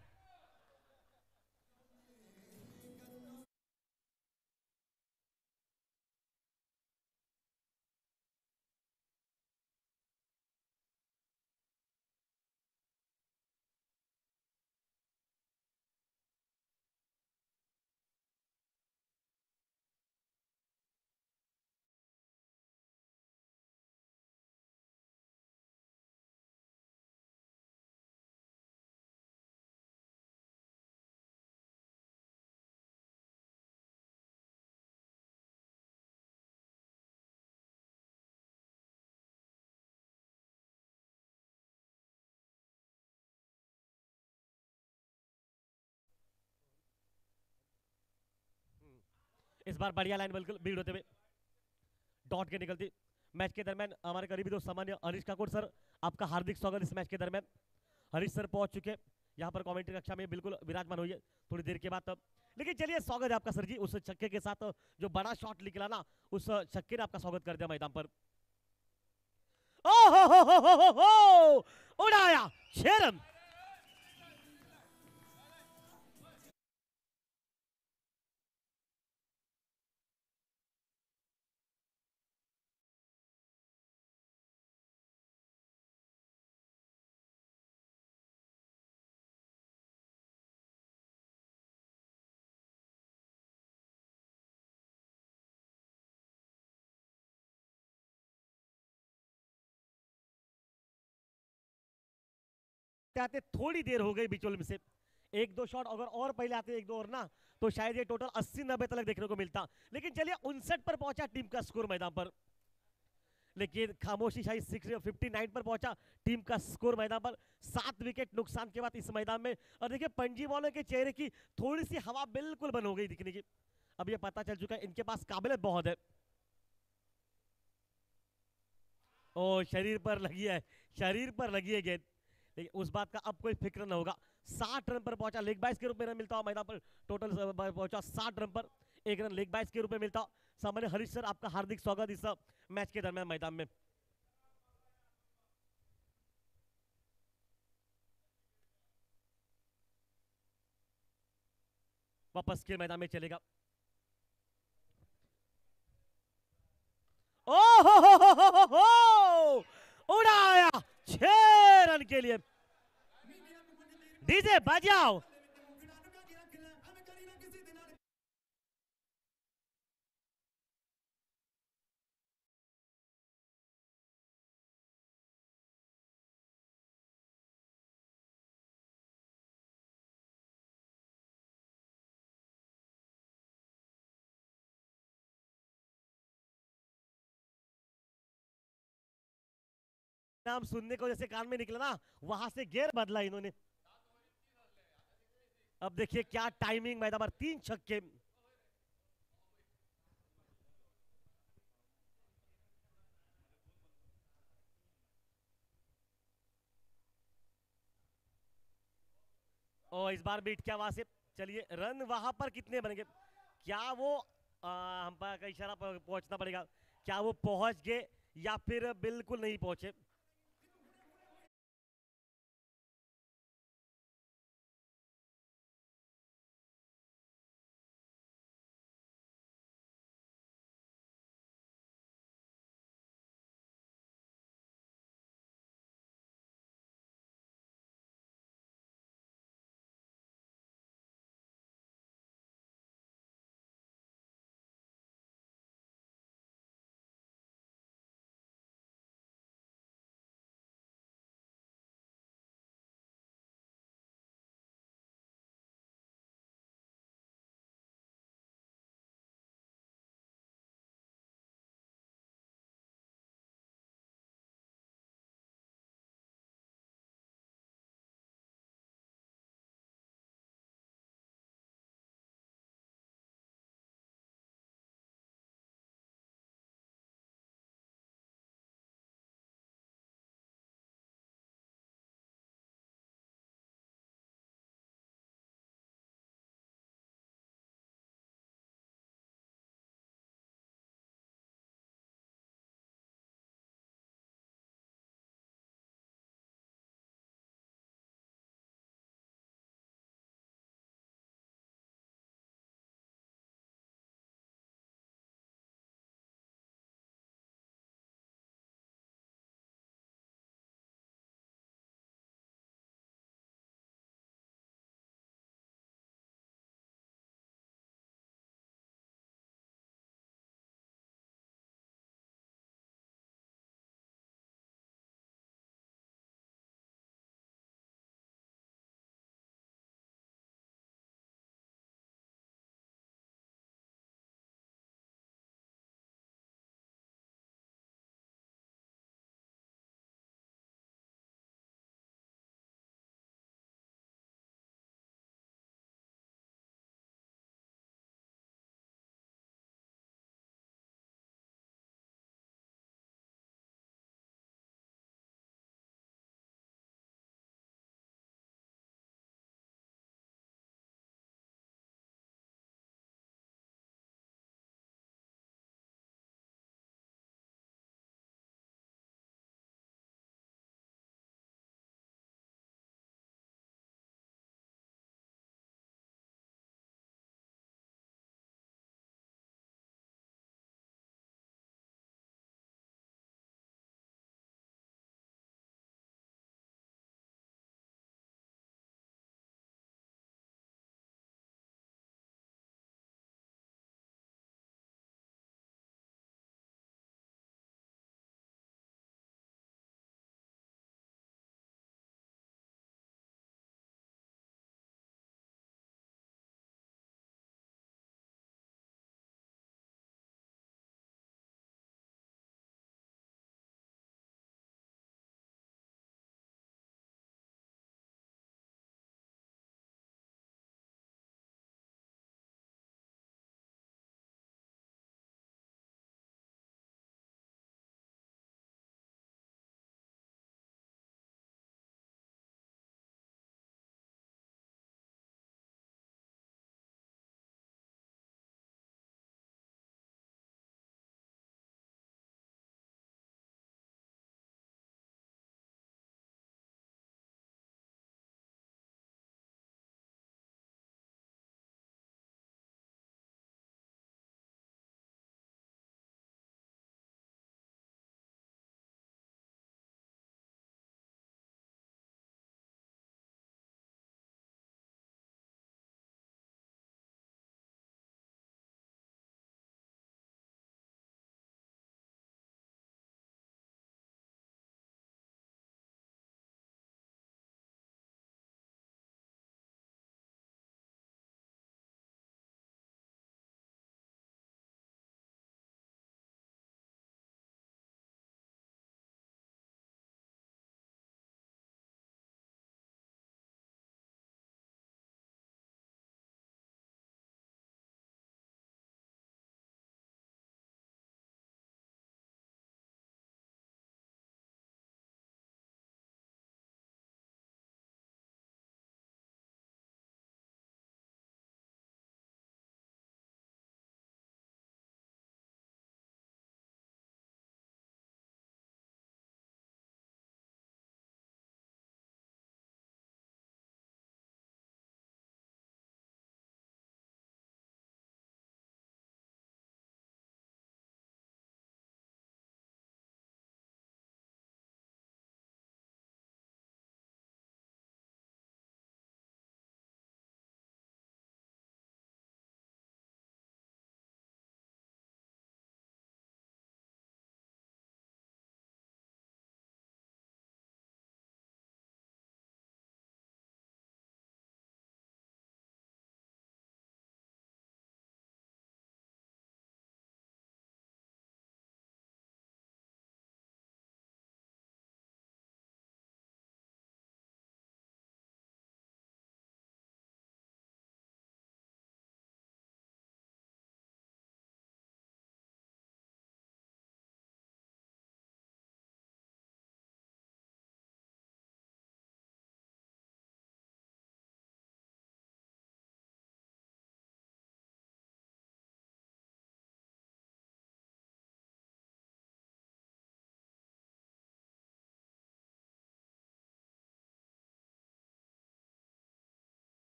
इस बार बढ़िया लाइन बिल्कुल भीड़ होते हुए डॉट के निकलती मैच के दरमियान हमारे करीबी दोस्त सामान्य हरीश ठाकुर सर आपका हार्दिक स्वागत इस मैच के दरमियान हरीश सर पहुँच चुके यहाँ पर कमेंट्री कक्षा में बिल्कुल विराजमान हुई है थोड़ी देर के बाद तब लेकिन चलिए स्वागत है आपका सर जी उस छक्के के साथ जो बड़ा शॉट निकला ना उस छक्के ने आपका स्वागत कर दिया मैदान पर ओ हो हो हो हो हो हो उड़ाया छह रन आते थोड़ी देर हो गई बिचोल में से। एक दो शॉट अगर और पहले आते एक दो और ना तो शायद ये टोटल 80 नब्बे तक देखने को मिलता। लेकिन चलिए उनसठ पर पहुँचा टीम का स्कोर मैदान पर। लेकिन खामोशी शाही सिक्स फिफ्टी नाइन पर पहुँचा टीम का स्कोर मैदान पर। सात विकेट नुकसान के बाद इस मैदान में। और देखिए, पंजी वालों के चेहरे की थोड़ी सी हवा बिल्कुल बंद हो गई दिखने की। अब ये पता चल चुका है, इनके पास काबिलियत बहुत है। ओ, शरीर पर लगी है, शरीर पर लगी है गेंद। लेकिन उस बात का अब कोई फ़िक्र न होगा साठ रन पर पहुँचा लेग बाइस के रूप में रन मिलता हुआ मैदान पर टोटल पहुँचा साठ रन पर एक रन लेग बाइस के रूप में मिलता सामान्य हरीश सर आपका हार्दिक स्वागत इस मैच के दरमियान मैदान में वापस के मैदान में चलेगा ओ हो हो हो हो हो हो उड़ाया छह रन के लिए। डीजे बजाओ। नाम सुनने को जैसे कान में निकला ना वहाँ से गेर बदला इन्होंने। अब देखिए क्या टाइमिंग मैदान तीन छक्के। इस बार बीट क्या वहाँ से चलिए रन वहाँ पर कितने बनेंगे क्या वो आ, हम पर इशारा पहुँचना पड़ेगा। क्या वो पहुँच गए या फिर बिल्कुल नहीं पहुँचे?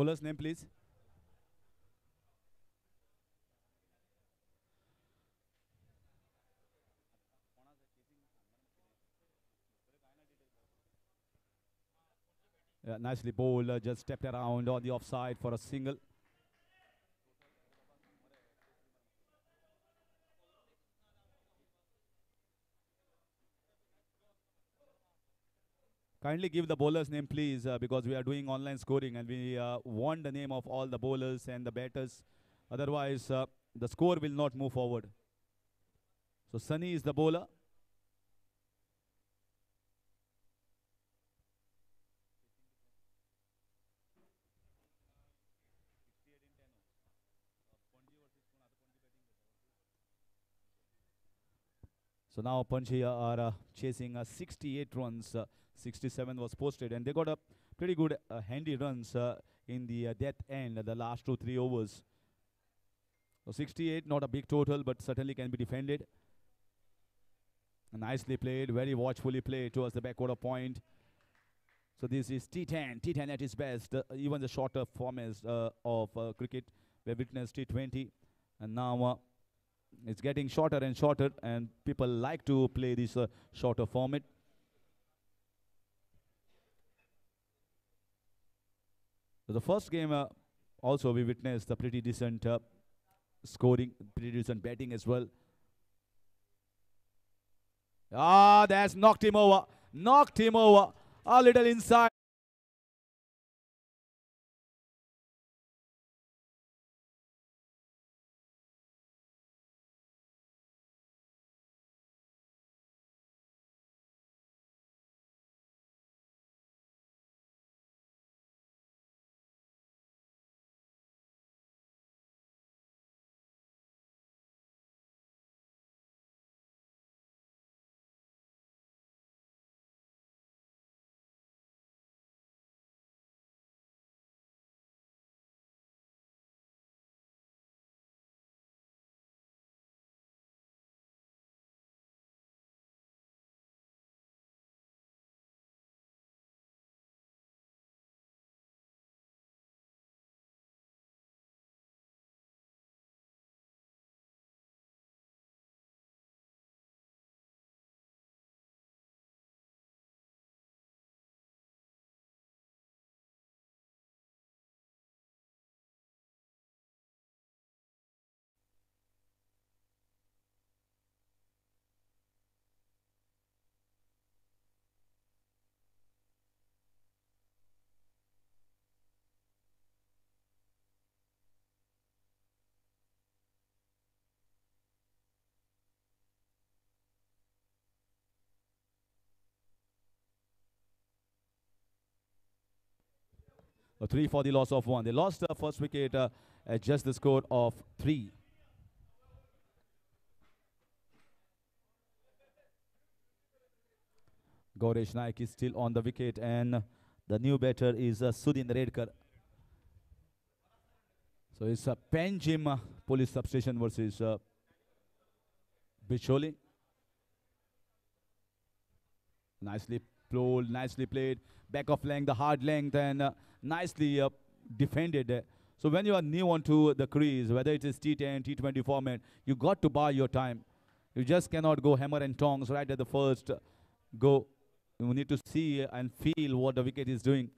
Bowler's name, please. Yeah, nicely bowled. uh, just stepped around on the offside for a single. Kindly give the bowler's name, please, uh, because we are doing online scoring and we uh, want the name of all the bowlers and the batters. Otherwise, uh, the score will not move forward. So, Sunny is the bowler. So now Panchia are uh, chasing uh, 68 runs. Uh, 67 was posted, and they got a pretty good uh, handy runs uh, in the uh, death end, the last two three overs. So 68, not a big total, but certainly can be defended. Nicely played, very watchfully played towards the backward point. So this is T10, T10 at its best. Uh, even the shorter formats uh, of uh, cricket, we witnessed T20, and now it's getting shorter and shorter, and people like to play this shorter format. So the first game, uh, also we witnessed a pretty decent uh, scoring, pretty decent batting as well. Ah, that's knocked him over. Knocked him over. A little inside. Three for the loss of one. They lost the first wicket uh, at just the score of three. Gaurish Naik is still on the wicket, and the new batter is uh, Sudin Redkar. So it's a Panjim uh, police substation versus uh, Bicholi. Nicely played, nicely played. Back of length, the hard length, and uh, nicely uh, defended. So when you are new onto the crease, whether it is T10, T20 format, you got to buy your time. You just cannot go hammer and tongs right at the first uh, go. You need to see and feel what the wicket is doing.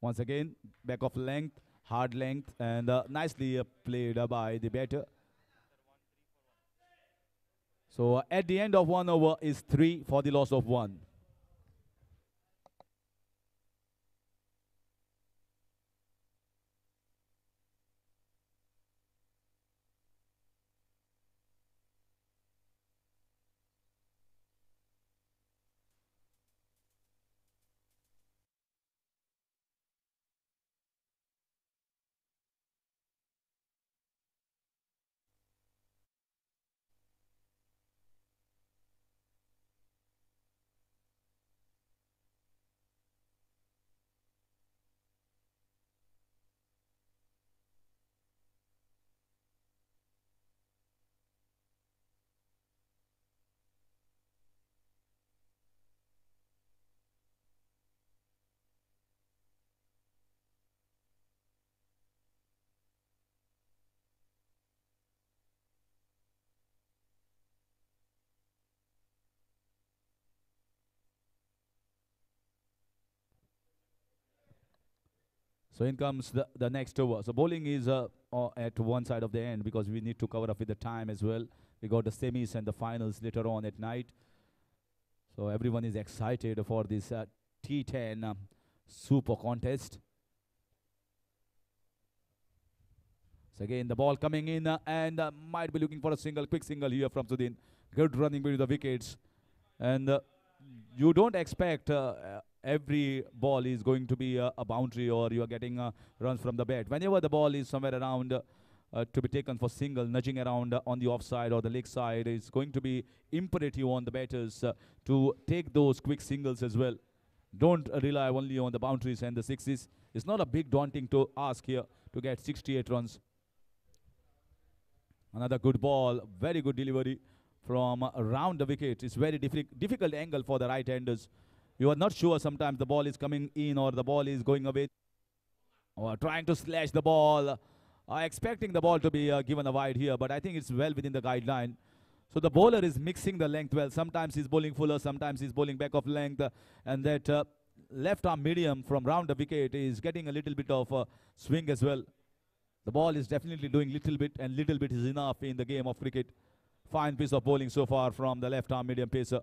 Once again, back of length, hard length, and uh, nicely uh, played uh, by the batter. So at the end of one over is three for the loss of one. So in comes the, the next over. So bowling is uh, uh, at one side of the end because we need to cover up with the time as well. We got the semis and the finals later on at night. So everyone is excited for this uh, T10 um, super contest. So again the ball coming in uh, and uh, might be looking for a single, quick single here from Sudin. Good running between the wickets. And uh, you don't expect uh, uh, every ball is going to be uh, a boundary or you are getting uh, runs from the bat. Whenever the ball is somewhere around uh, to be taken for single, nudging around uh, on the offside or the leg side, it's going to be imperative on the batters to take those quick singles as well. Don't rely only on the boundaries and the sixes. It's not a big daunting to ask here to get 68 runs. Another good ball, very good delivery from around the wicket. It's very diffi- difficult angle for the right-handers. You are not sure sometimes the ball is coming in or the ball is going away. Or trying to slash the ball. Uh, expecting the ball to be uh, given a wide here, but I think it's well within the guideline. So the bowler is mixing the length well. Sometimes he's bowling fuller, sometimes he's bowling back of length, uh, and that uh, left arm medium from round the wicket is getting a little bit of uh, swing as well. The ball is definitely doing little bit, and little bit is enough in the game of cricket. Fine piece of bowling so far from the left arm medium pacer.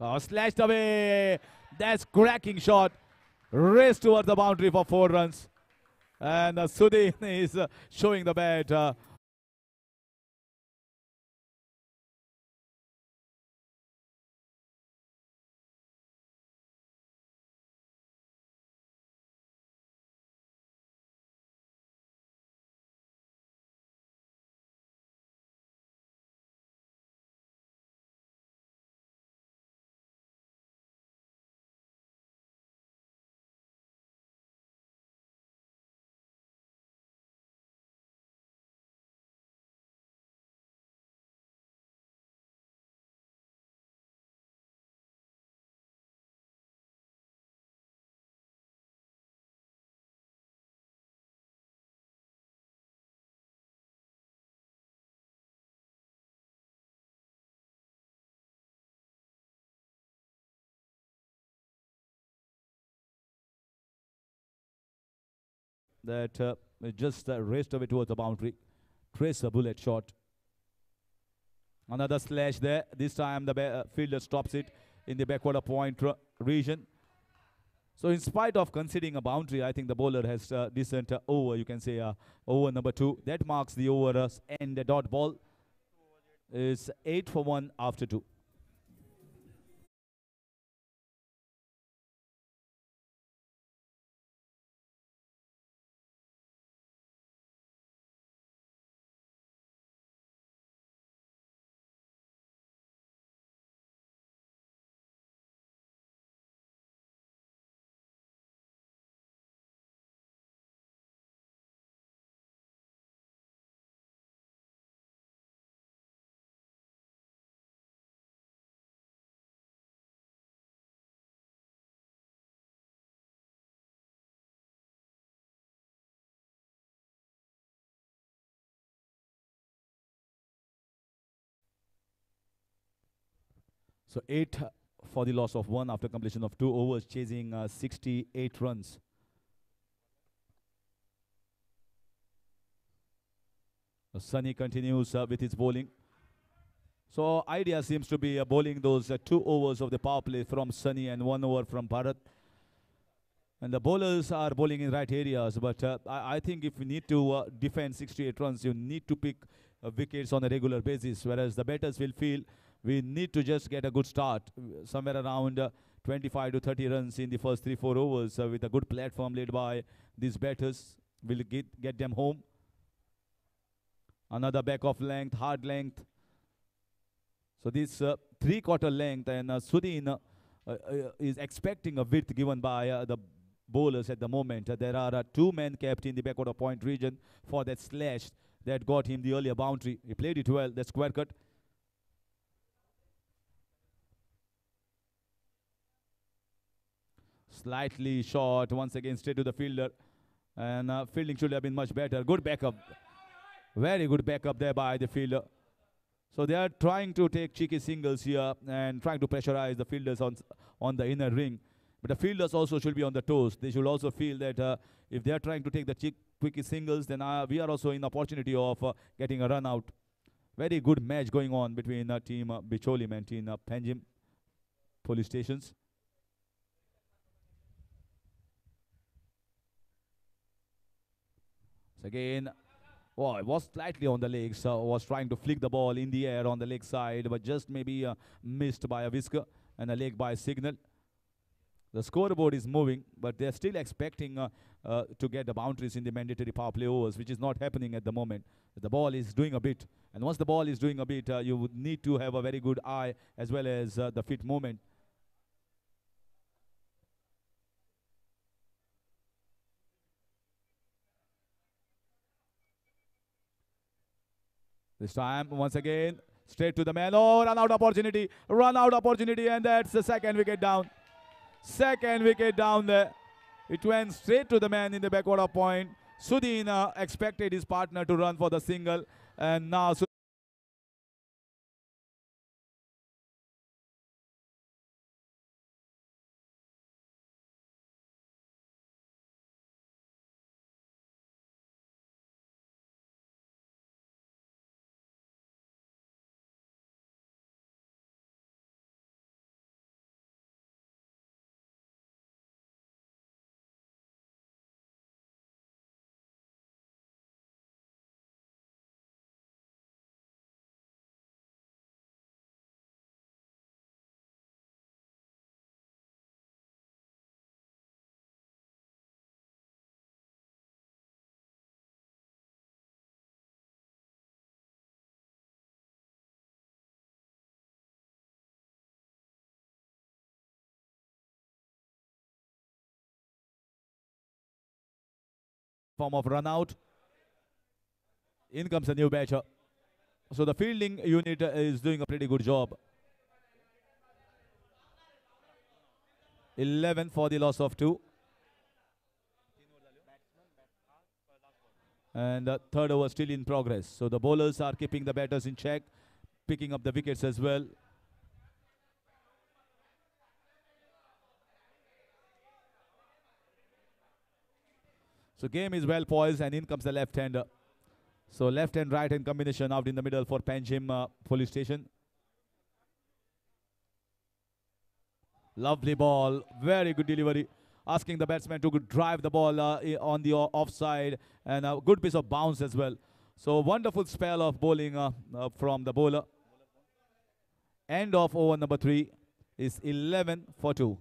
Oh, slashed away. That's cracking shot. Race towards the boundary for four runs. And uh, Sudin is uh, showing the bat. Uh, that uh, just uh, raced away towards the boundary. Trace a bullet shot. Another slash there. This time the uh, fielder stops it in the backward point r- region. So in spite of conceding a boundary, I think the bowler has uh, decent uh, over. You can say uh, over number two. That marks the over uh, and the dot ball is eight for one after two. So eight for the loss of one after completion of two overs, chasing uh, 68 runs. Sunny continues uh, with his bowling. So idea seems to be uh, bowling those uh, two overs of the power play from Sunny and one over from Bharat. And the bowlers are bowling in right areas, but uh, I, I think if you need to defend 68 runs, you need to pick wickets on a regular basis, whereas the batters will feel we need to just get a good start, somewhere around uh, 25 to 30 runs in the first three, four overs uh, with a good platform led by these batters. Will get, get them home. Another back of length, hard length. So this uh, three quarter length and uh, Sudin uh, is expecting a width given by uh, the bowlers at the moment. Uh, there are two men kept in the backward of the point region for that slash that got him the earlier boundary. He played it well, the square cut. Slightly short, once again straight to the fielder. And uh, fielding should have been much better. Good backup. Very good backup there by the fielder. So they are trying to take cheeky singles here and trying to pressurize the fielders on on the inner ring. But the fielders also should be on the toes. They should also feel that uh, if they are trying to take the cheek singles, then uh, we are also in opportunity of uh, getting a run out. Very good match going on between uh, team uh, Bicholim and team uh, Panjim police stations. So again, oh, it was slightly on the legs. Uh, was trying to flick the ball in the air on the leg side, but just maybe uh, missed by a whisker and a leg by a signal. The scoreboard is moving, but they're still expecting uh, uh, to get the boundaries in the mandatory power play overs, which is not happening at the moment. The ball is doing a bit, and once the ball is doing a bit, uh, you would need to have a very good eye as well as uh, the fit movement. This time, once again, straight to the man. Oh, run out opportunity, run out opportunity, and that's the second wicket down. Second wicket down there. It went straight to the man in the backward of point. Sudin uh, expected his partner to run for the single, and now form of run out. In comes a new batter. So the fielding unit is doing a pretty good job. 11 for the loss of two. And the third over still in progress. So the bowlers are keeping the batters in check, picking up the wickets as well. So game is well poised and in comes the left hander. So left and right hand combination out in the middle for Panjim uh, police station. Lovely ball, very good delivery. Asking the batsman to drive the ball uh, on the offside and a good piece of bounce as well. So wonderful spell of bowling uh, uh, from the bowler. End of over number three is 11 for 2.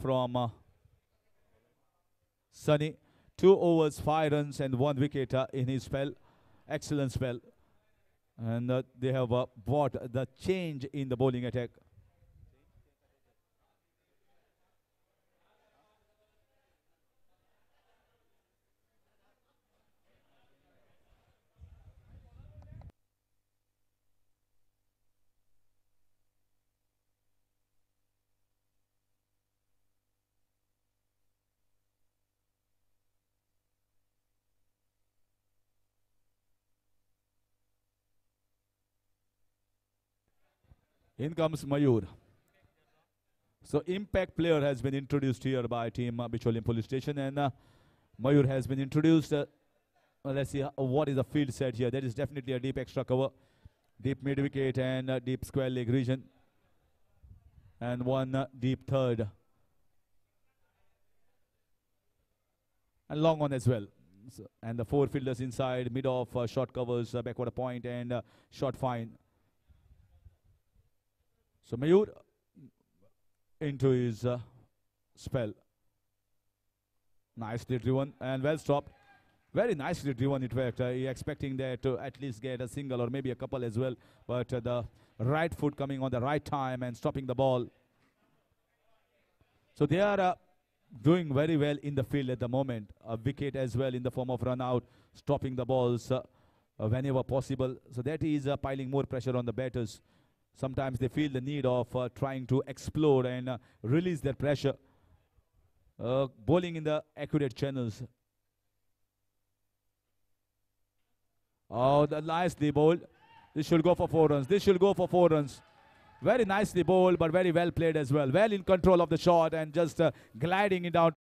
From uh, Sunny. Two overs, five runs, and one wicket uh, in his spell. Excellent spell. And uh, they have uh, brought the change in the bowling attack. In comes Mayur. So impact player has been introduced here by team uh, Bicholim Police Station and uh, Mayur has been introduced. Uh, let's see how, what is the field set here. That is definitely a deep extra cover, deep mid wicket and uh, deep square leg region, and one uh, deep third, and long on as well. So, and the four fielders inside, mid off, uh, short covers, uh, backward point, and uh, short fine. So Mayur into his uh, spell. Nicely driven and well stopped. Very nicely driven, in fact. Uh, expecting there to at least get a single or maybe a couple as well. But uh, the right foot coming on the right time and stopping the ball. So they are uh, doing very well in the field at the moment. A wicket as well in the form of run out, stopping the balls uh, uh, whenever possible. So that is uh, piling more pressure on the batters. Sometimes they feel the need of uh, trying to explode and uh, release their pressure. Uh, bowling in the accurate channels. Oh, the nicely bowled. This should go for four runs. This should go for four runs. Very nicely bowled, but very well played as well. Well in control of the shot and just uh, gliding it out.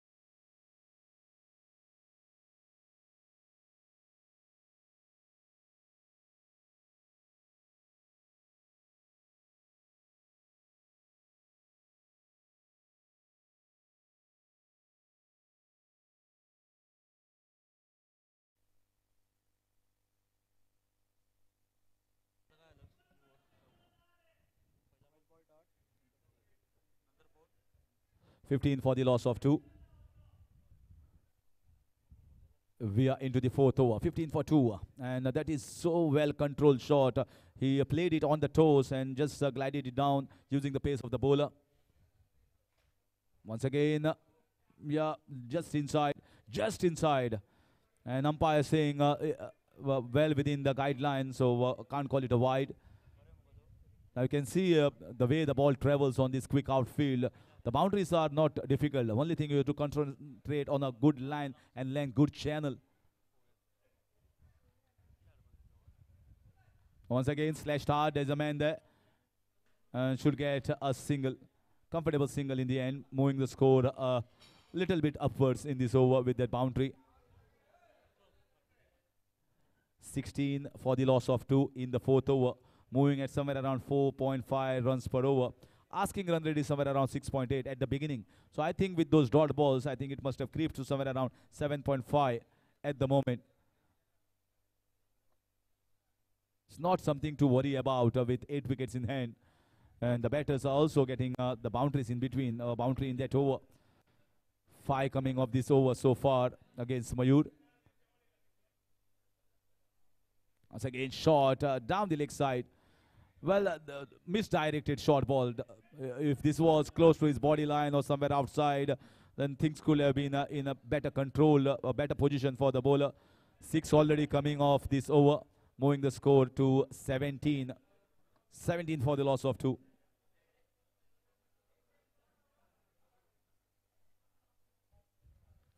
15 for the loss of 2. We are into the fourth over. 15 for 2. And uh, that is so well controlled shot. Uh, he uh, played it on the toes and just uh, glided it down using the pace of the bowler. Once again, yeah, just inside. Just inside. And umpire saying uh, eh, uh, well within the guidelines, so can't call it a wide. Now you can see the way the ball travels on this quick outfield. The boundaries are not difficult. The only thing you have to concentrate on a good line and length, good channel. Once again, slashed hard. There's a man there. And should get a single, comfortable single in the end, moving the score a little bit upwards in this over with that boundary. 16 for the loss of two in the fourth over, moving at somewhere around 4.5 runs per over. Asking run rate is somewhere around 6.8 at the beginning. So I think with those dot balls, I think it must have creeped to somewhere around 7.5 at the moment. It's not something to worry about uh, with eight wickets in hand. And the batters are also getting uh, the boundaries in between, uh, boundary in that over. Five coming off this over so far against Mayur. Once again, shot uh, down the leg side. Well, uh, misdirected short ball. Uh, If this was close to his body line or somewhere outside, then things could have been uh, in a better control, uh, a better position for the bowler. Six already coming off this over, moving the score to 17. 17 for the loss of two.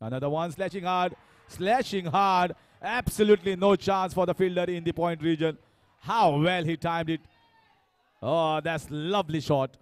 Another one slashing hard, slashing hard. Absolutely no chance for the fielder in the point region. How well he timed it. Oh, that's lovely shot.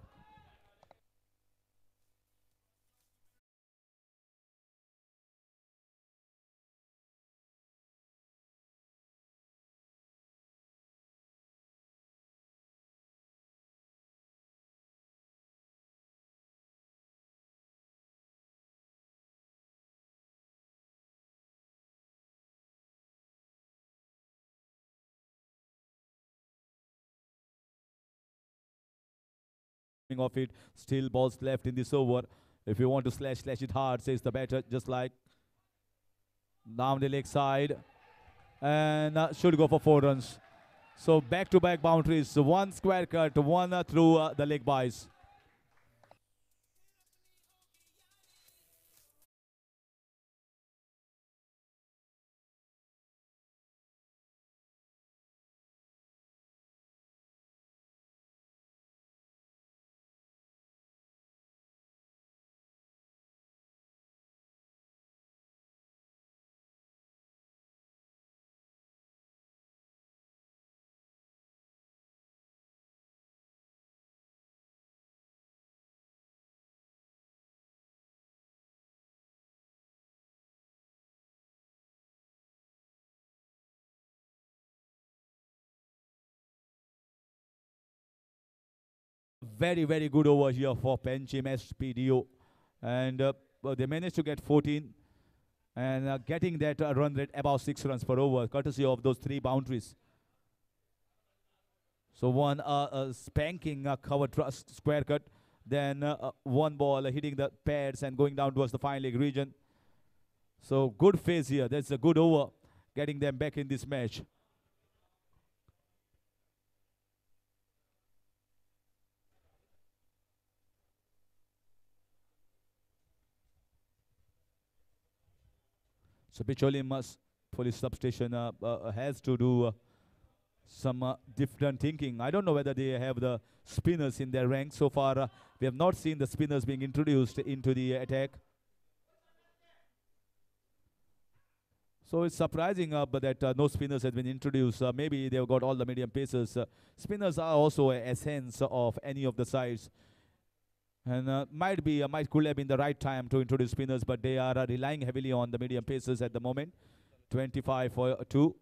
Of it. Still balls left in this over. If you want to slash, slash it hard, says the batter, just like down the leg side. And uh, should go for four runs. So back to back boundaries. One square cut, one uh, through uh, the leg byes. Very, very good over here for Penchim SPDO. And uh, they managed to get 14 and uh, getting that uh, run rate about six runs per over, courtesy of those three boundaries. So one uh, uh, spanking uh, cover thrust square cut, then one ball hitting the pads and going down towards the fine leg region. So good phase here. That's a good over, getting them back in this match. So Picholim police substation uh, uh, has to do uh, some uh, different thinking. I don't know whether they have the spinners in their ranks. So far, uh, we have not seen the spinners being introduced into the attack. So it's surprising uh, but that uh, no spinners have been introduced. Uh, maybe they've got all the medium pacers. Uh, spinners are also a essence of any of the sides. And uh, might be, uh, might could have been the right time to introduce spinners, but they are uh, relying heavily on the medium pacers at the moment. 25 for 2,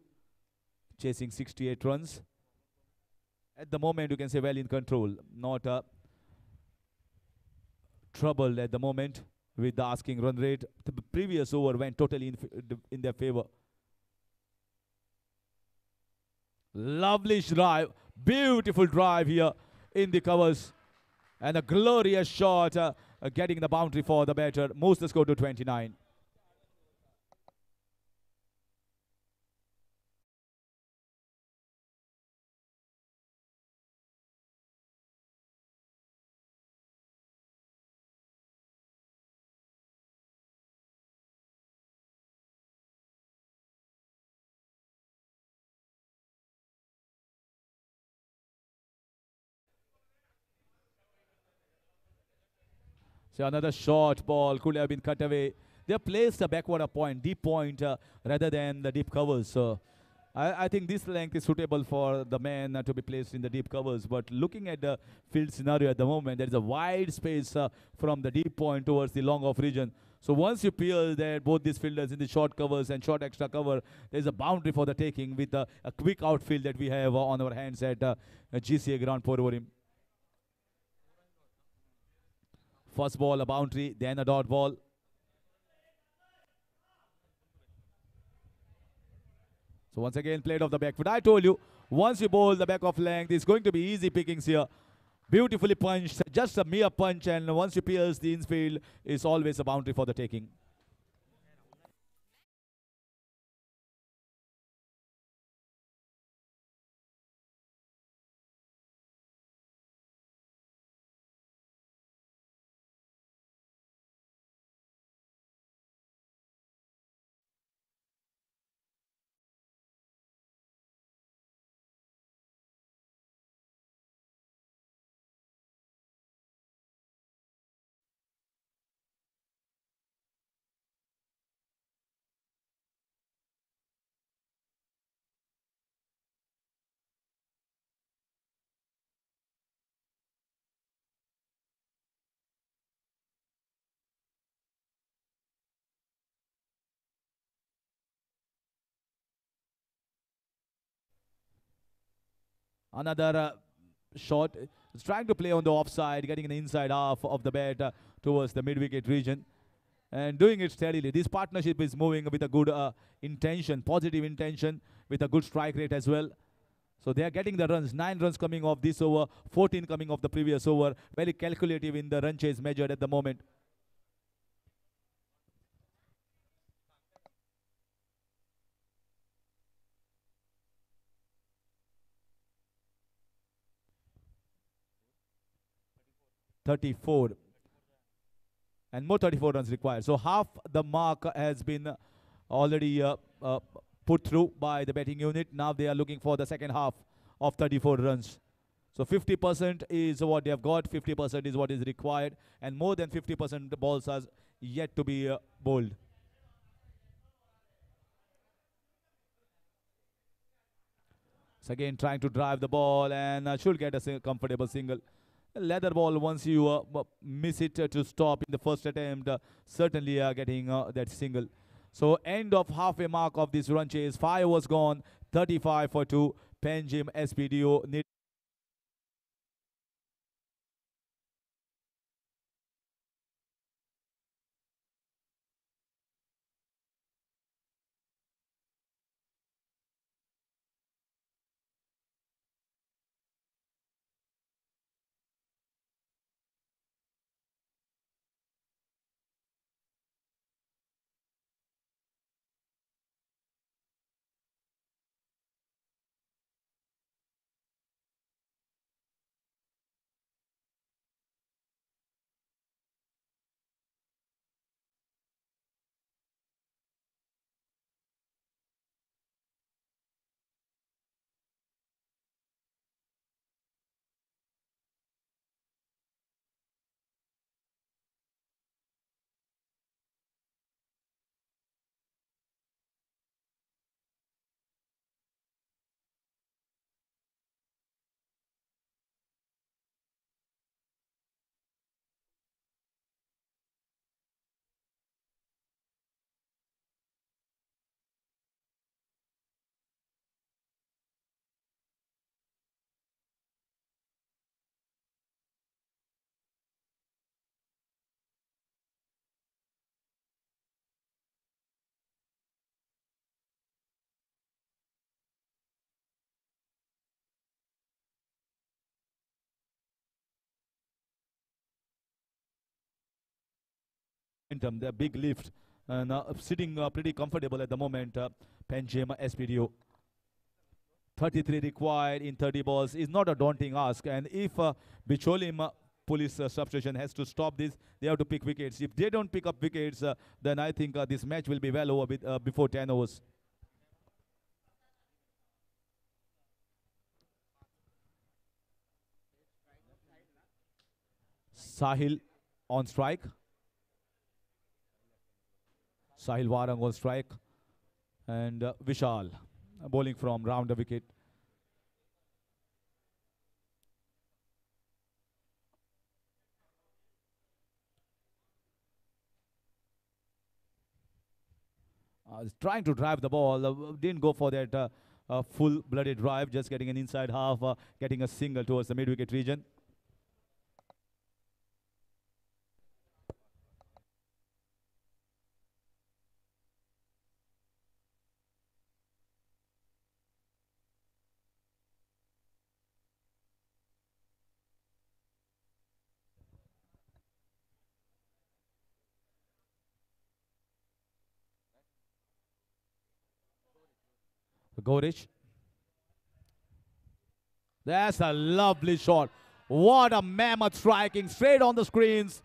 chasing 68 runs. At the moment, you can say well in control, not uh, troubled at the moment with the asking run rate. The previous over went totally in, in their favor. Lovely drive, beautiful drive here in the covers, and a glorious shot, uh, uh, getting the boundary for the better. Moves the score to 29. So another short ball could have been cut away. They have placed a backward a point, deep point, uh, rather than the deep covers. So I, I think this length is suitable for the man uh, to be placed in the deep covers. But looking at the field scenario at the moment, there is a wide space uh, from the deep point towards the long off region. So once you peel there, both these fielders in the short covers and short extra cover, there's a boundary for the taking with uh, a quick outfield that we have on our hands at uh, GCA Ground Porvorim. First ball, a boundary, then a dot ball. So once again, played off the back foot. I told you, once you bowl the back of length, it's going to be easy pickings here. Beautifully punched, just a mere punch, and once you pierce the infield, it's always a boundary for the taking. Another uh, shot. It's trying to play on the offside, getting an inside half of the bat uh, towards the mid-wicket region. And doing it steadily. This partnership is moving with a good uh, intention, positive intention, with a good strike rate as well. So they are getting the runs. Nine runs coming off this over, 14 coming off the previous over. Very calculative in the run chase measured at the moment. Thirty-four, and more thirty-four runs required. So half the mark has been already uh, uh, put through by the betting unit. Now they are looking for the second half of 34 runs. So 50% is what they have got, 50% is what is required, and more than 50% balls are yet to be uh, bowled. So again, trying to drive the ball and uh, should get a comfortable single. Leather ball, once you uh, miss it uh, to stop in the first attempt, uh, certainly uh, getting uh, that single. So end of halfway mark of this run chase. Five was gone, 35 for two. Penjim SPDO momentum, the big lift, and uh, sitting uh, pretty comfortable at the moment. Uh, Panjima SPDO. 33 required in 30 balls is not a daunting ask. And if uh, Bicholim uh, police uh, substation has to stop this, they have to pick wickets. If they don't pick up wickets, uh, then I think uh, this match will be well over with, uh, before 10 overs. Sahil on strike. Sahil Warang on strike. And uh, Vishal uh, bowling from round the wicket. Uh, trying to drive the ball, uh, didn't go for that uh, full-blooded drive, just getting an inside half, uh, getting a single towards the mid-wicket region. Gorish. That's a lovely shot. What a mammoth striking straight on the screens.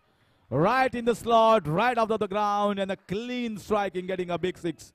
Right in the slot, right of the ground, and a clean striking, getting a big six.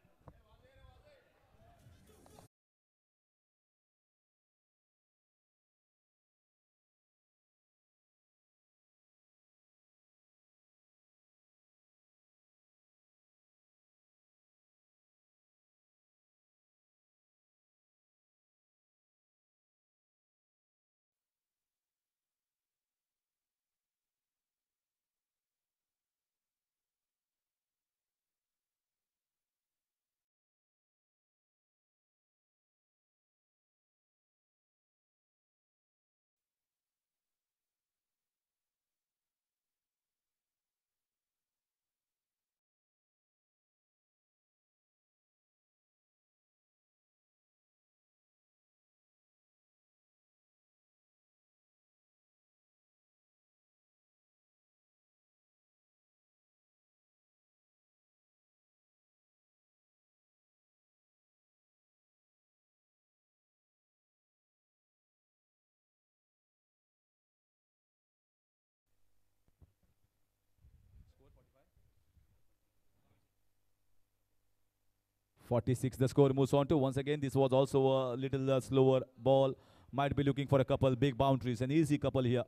Forty-six. The score moves on to once again. This was also a little uh, slower ball. Might be looking for a couple big boundaries, an easy couple here.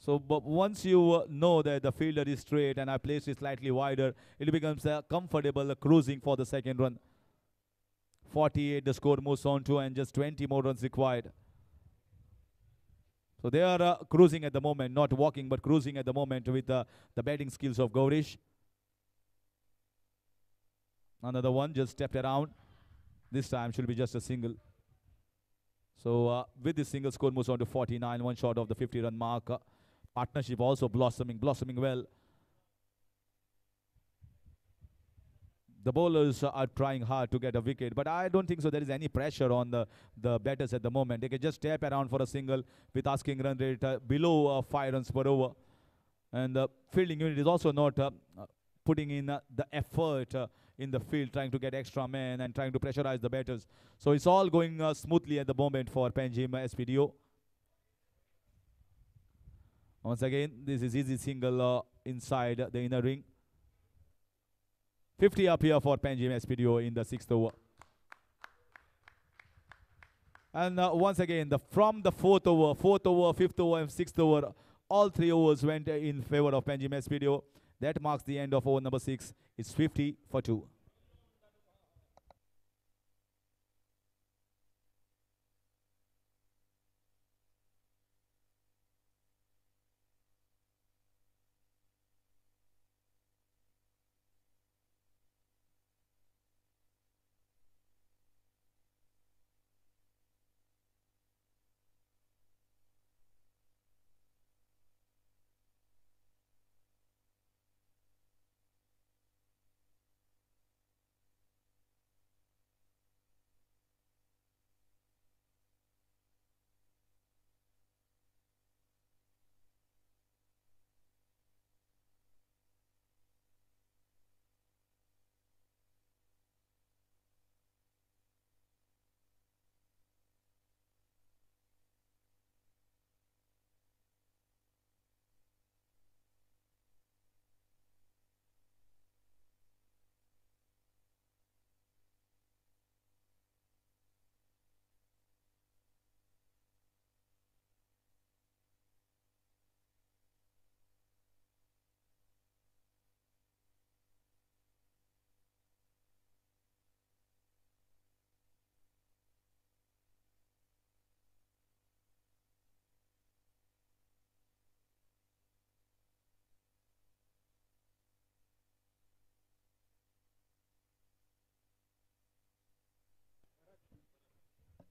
So, but once you uh, know that the fielder is straight and I placed it slightly wider, it becomes a comfortable uh, cruising for the second run. 48 the score moves on to and just 20 more runs required. So they are uh, cruising at the moment, not walking but cruising at the moment with uh, the batting skills of Gaurish. Another one just stepped around. This time should be just a single. So uh, with this single score moves on to 49, one short of the 50 run mark. Uh, partnership also blossoming, blossoming well. The bowlers uh, are trying hard to get a wicket, but I don't think so. There is any pressure on the, the batters at the moment. They can just step around for a single with asking run rate uh, below uh, five runs per over. And the fielding unit is also not uh, uh, putting in uh, the effort uh, in the field, trying to get extra men and trying to pressurize the batters. So it's all going uh, smoothly at the moment for Panjim SPDO. Once again, this is easy single uh, inside the inner ring. 50 up here for Panjim SPDO in the sixth over. And uh, once again, the from the fourth over, fourth over, fifth over, and sixth over, all three overs went in favor of Panjim SPDO. That marks the end of over number six. It's 50 for two.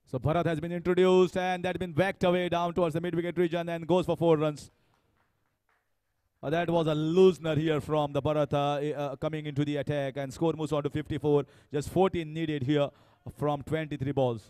So Bharat has been introduced and that been whacked away down towards the mid-wicket region and goes for four runs. Uh, that was a loosener here from the Bharat uh, uh, coming into the attack and score moves on to 54. Just 14 needed here from 23 balls.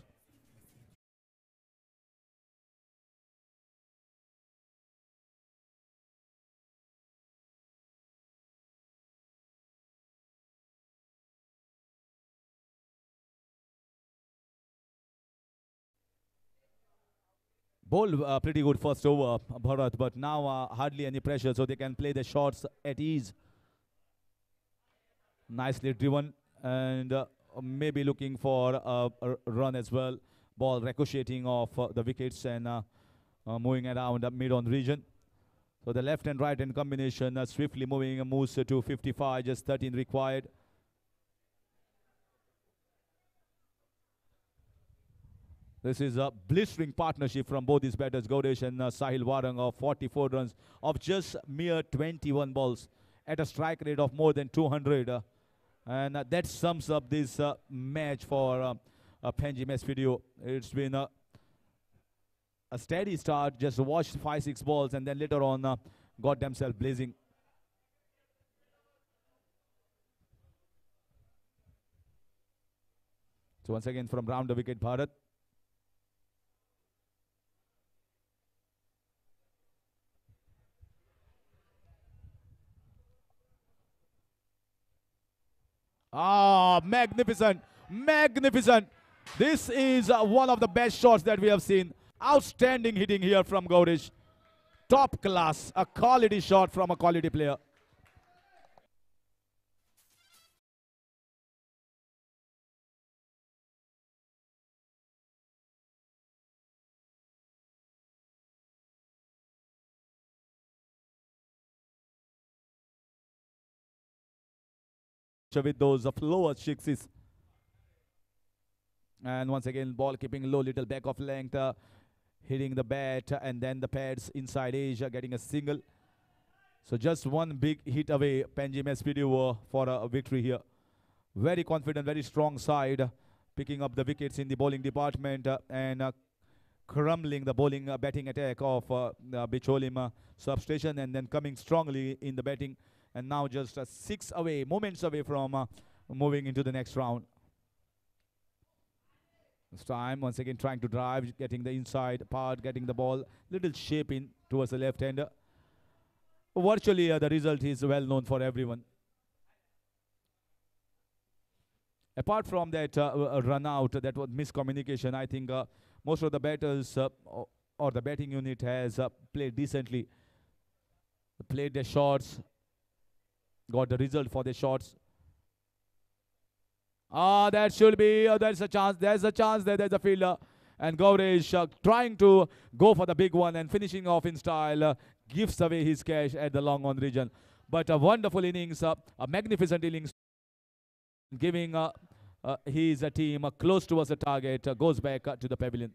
Bowled uh, pretty good first over, Bharat, but now uh, hardly any pressure, so they can play the shots at ease. Nicely driven and uh, maybe looking for a, run as well. Ball ricocheting off uh, the wickets and uh, uh, moving around the mid-on region. So the left and right hand combination uh, swiftly moving uh, moves to 55, just 13 required. This is a blistering partnership from both these batters, Gaudesh and uh, Sahil Warang of 44 runs of just mere 21 balls at a strike rate of more than 200. uh, and uh, that sums up this uh, match for uh, uh, Penji video. It's been a, a steady start, just watched 5 6 balls, and then later on uh, got themselves blazing. So once again from round the wicket, Bharat. Ah, magnificent, magnificent. This is uh, one of the best shots that we have seen. Outstanding hitting here from Gaudish. Top class, a quality shot from a quality player. With those of lower sixes. And once again, ball keeping low, little back of length, uh, hitting the bat, uh, and then the pads inside Asia getting a single. So just one big hit away, Panjim SPDO for a victory here. Very confident, very strong side, uh, picking up the wickets in the bowling department uh, and uh, crumbling the bowling uh, batting attack of uh, uh, Bicholim uh, substation and then coming strongly in the batting and now just uh, six away, moments away from uh, moving into the next round. This time, once again, trying to drive, getting the inside part, getting the ball, little shape in towards the left hander. Virtually, uh, the result is well known for everyone. Apart from that uh, uh, run out, that was miscommunication. I think most of the batters or, the batting unit has played decently, played their shots, got the result for the shots. Ah, that should be, uh, there's a chance, there's a chance there, there's a fielder. And Gauresh uh, trying to go for the big one and finishing off in style, uh, gives away his cash at the long on region. But a wonderful innings, uh, a magnificent innings, giving uh, uh, his team close towards the target, goes back to the pavilion.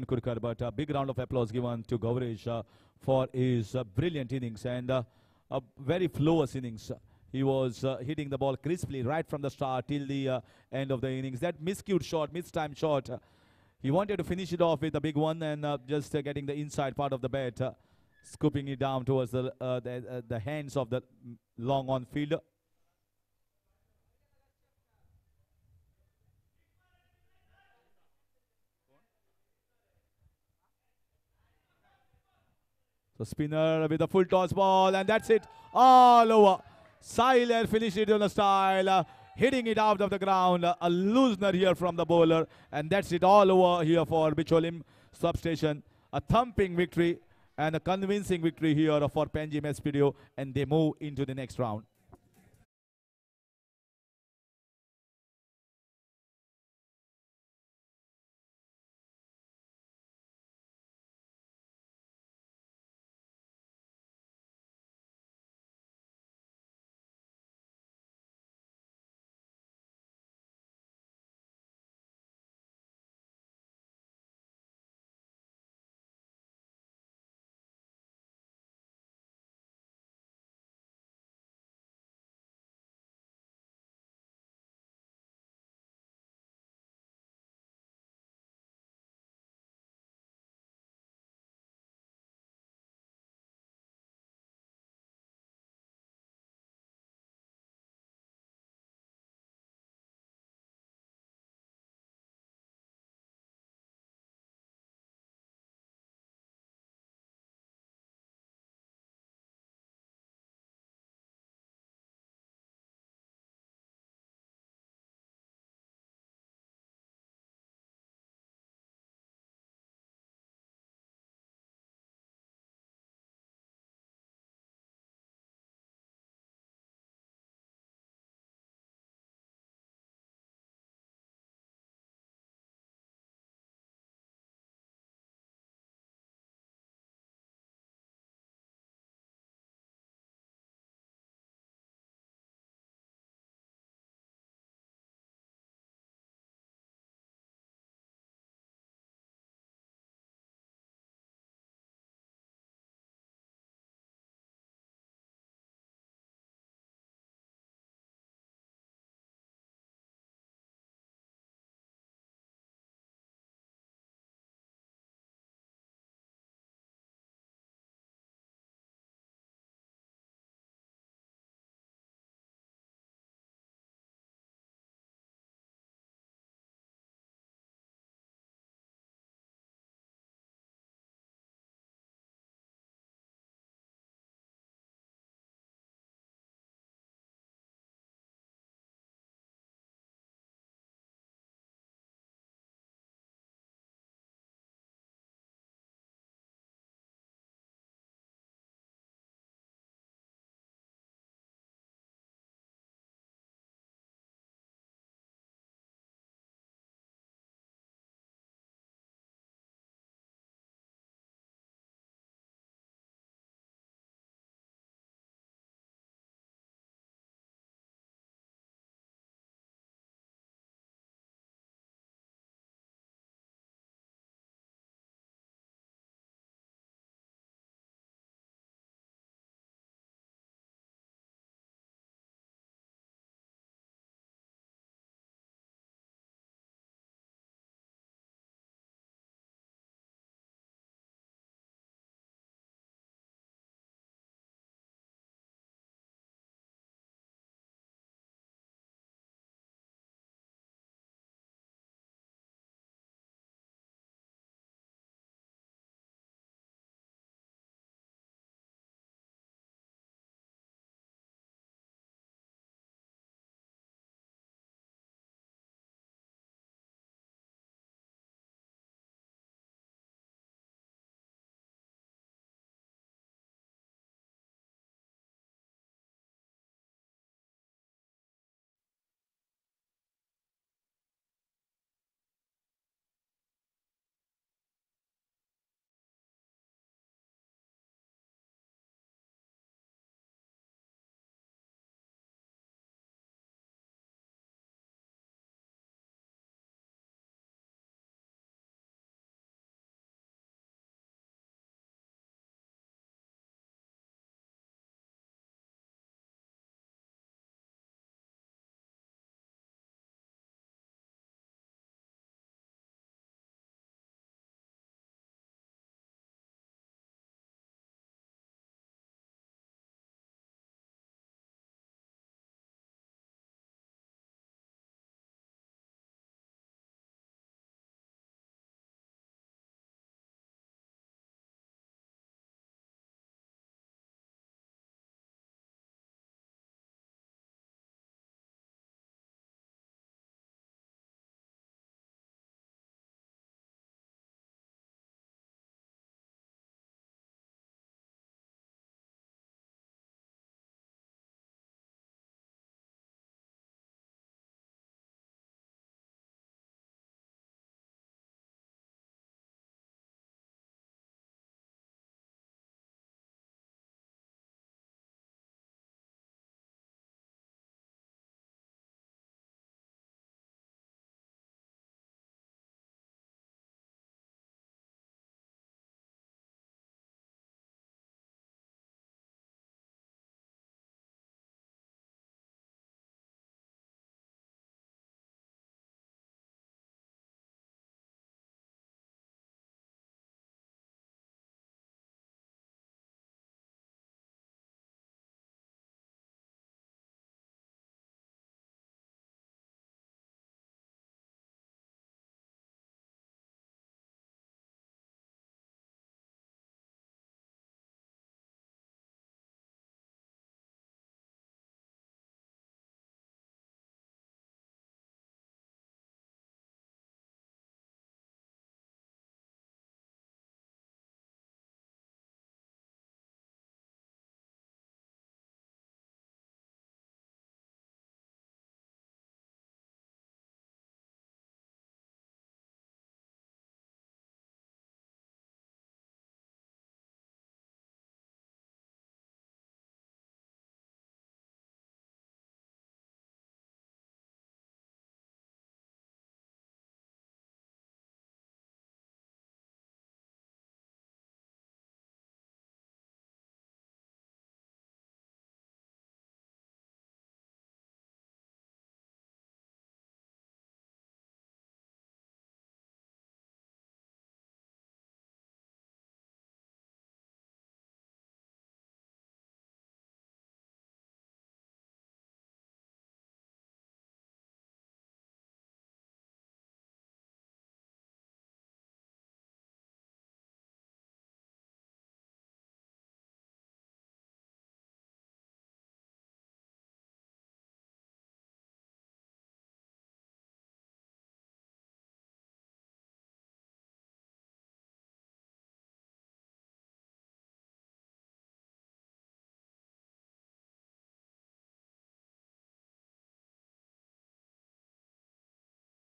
Kurkar, but a big round of applause given to Gauresh uh, for his uh, brilliant innings and uh, a very flawless innings. He was hitting the ball crisply right from the start till the end of the innings. That miscued shot, mid-time shot, he wanted to finish it off with a big one and uh, just uh, getting the inside part of the bat, uh, scooping it down towards the the, the hands of the long on fielder. So spinner with a full toss ball, and that's it. All over. Siler finished it on a style, uh, hitting it out of the ground. Uh, a loosener here from the bowler, and that's it all over here for Bicholim substation. A thumping victory and a convincing victory here for Panjim Studio, and they move into the next round.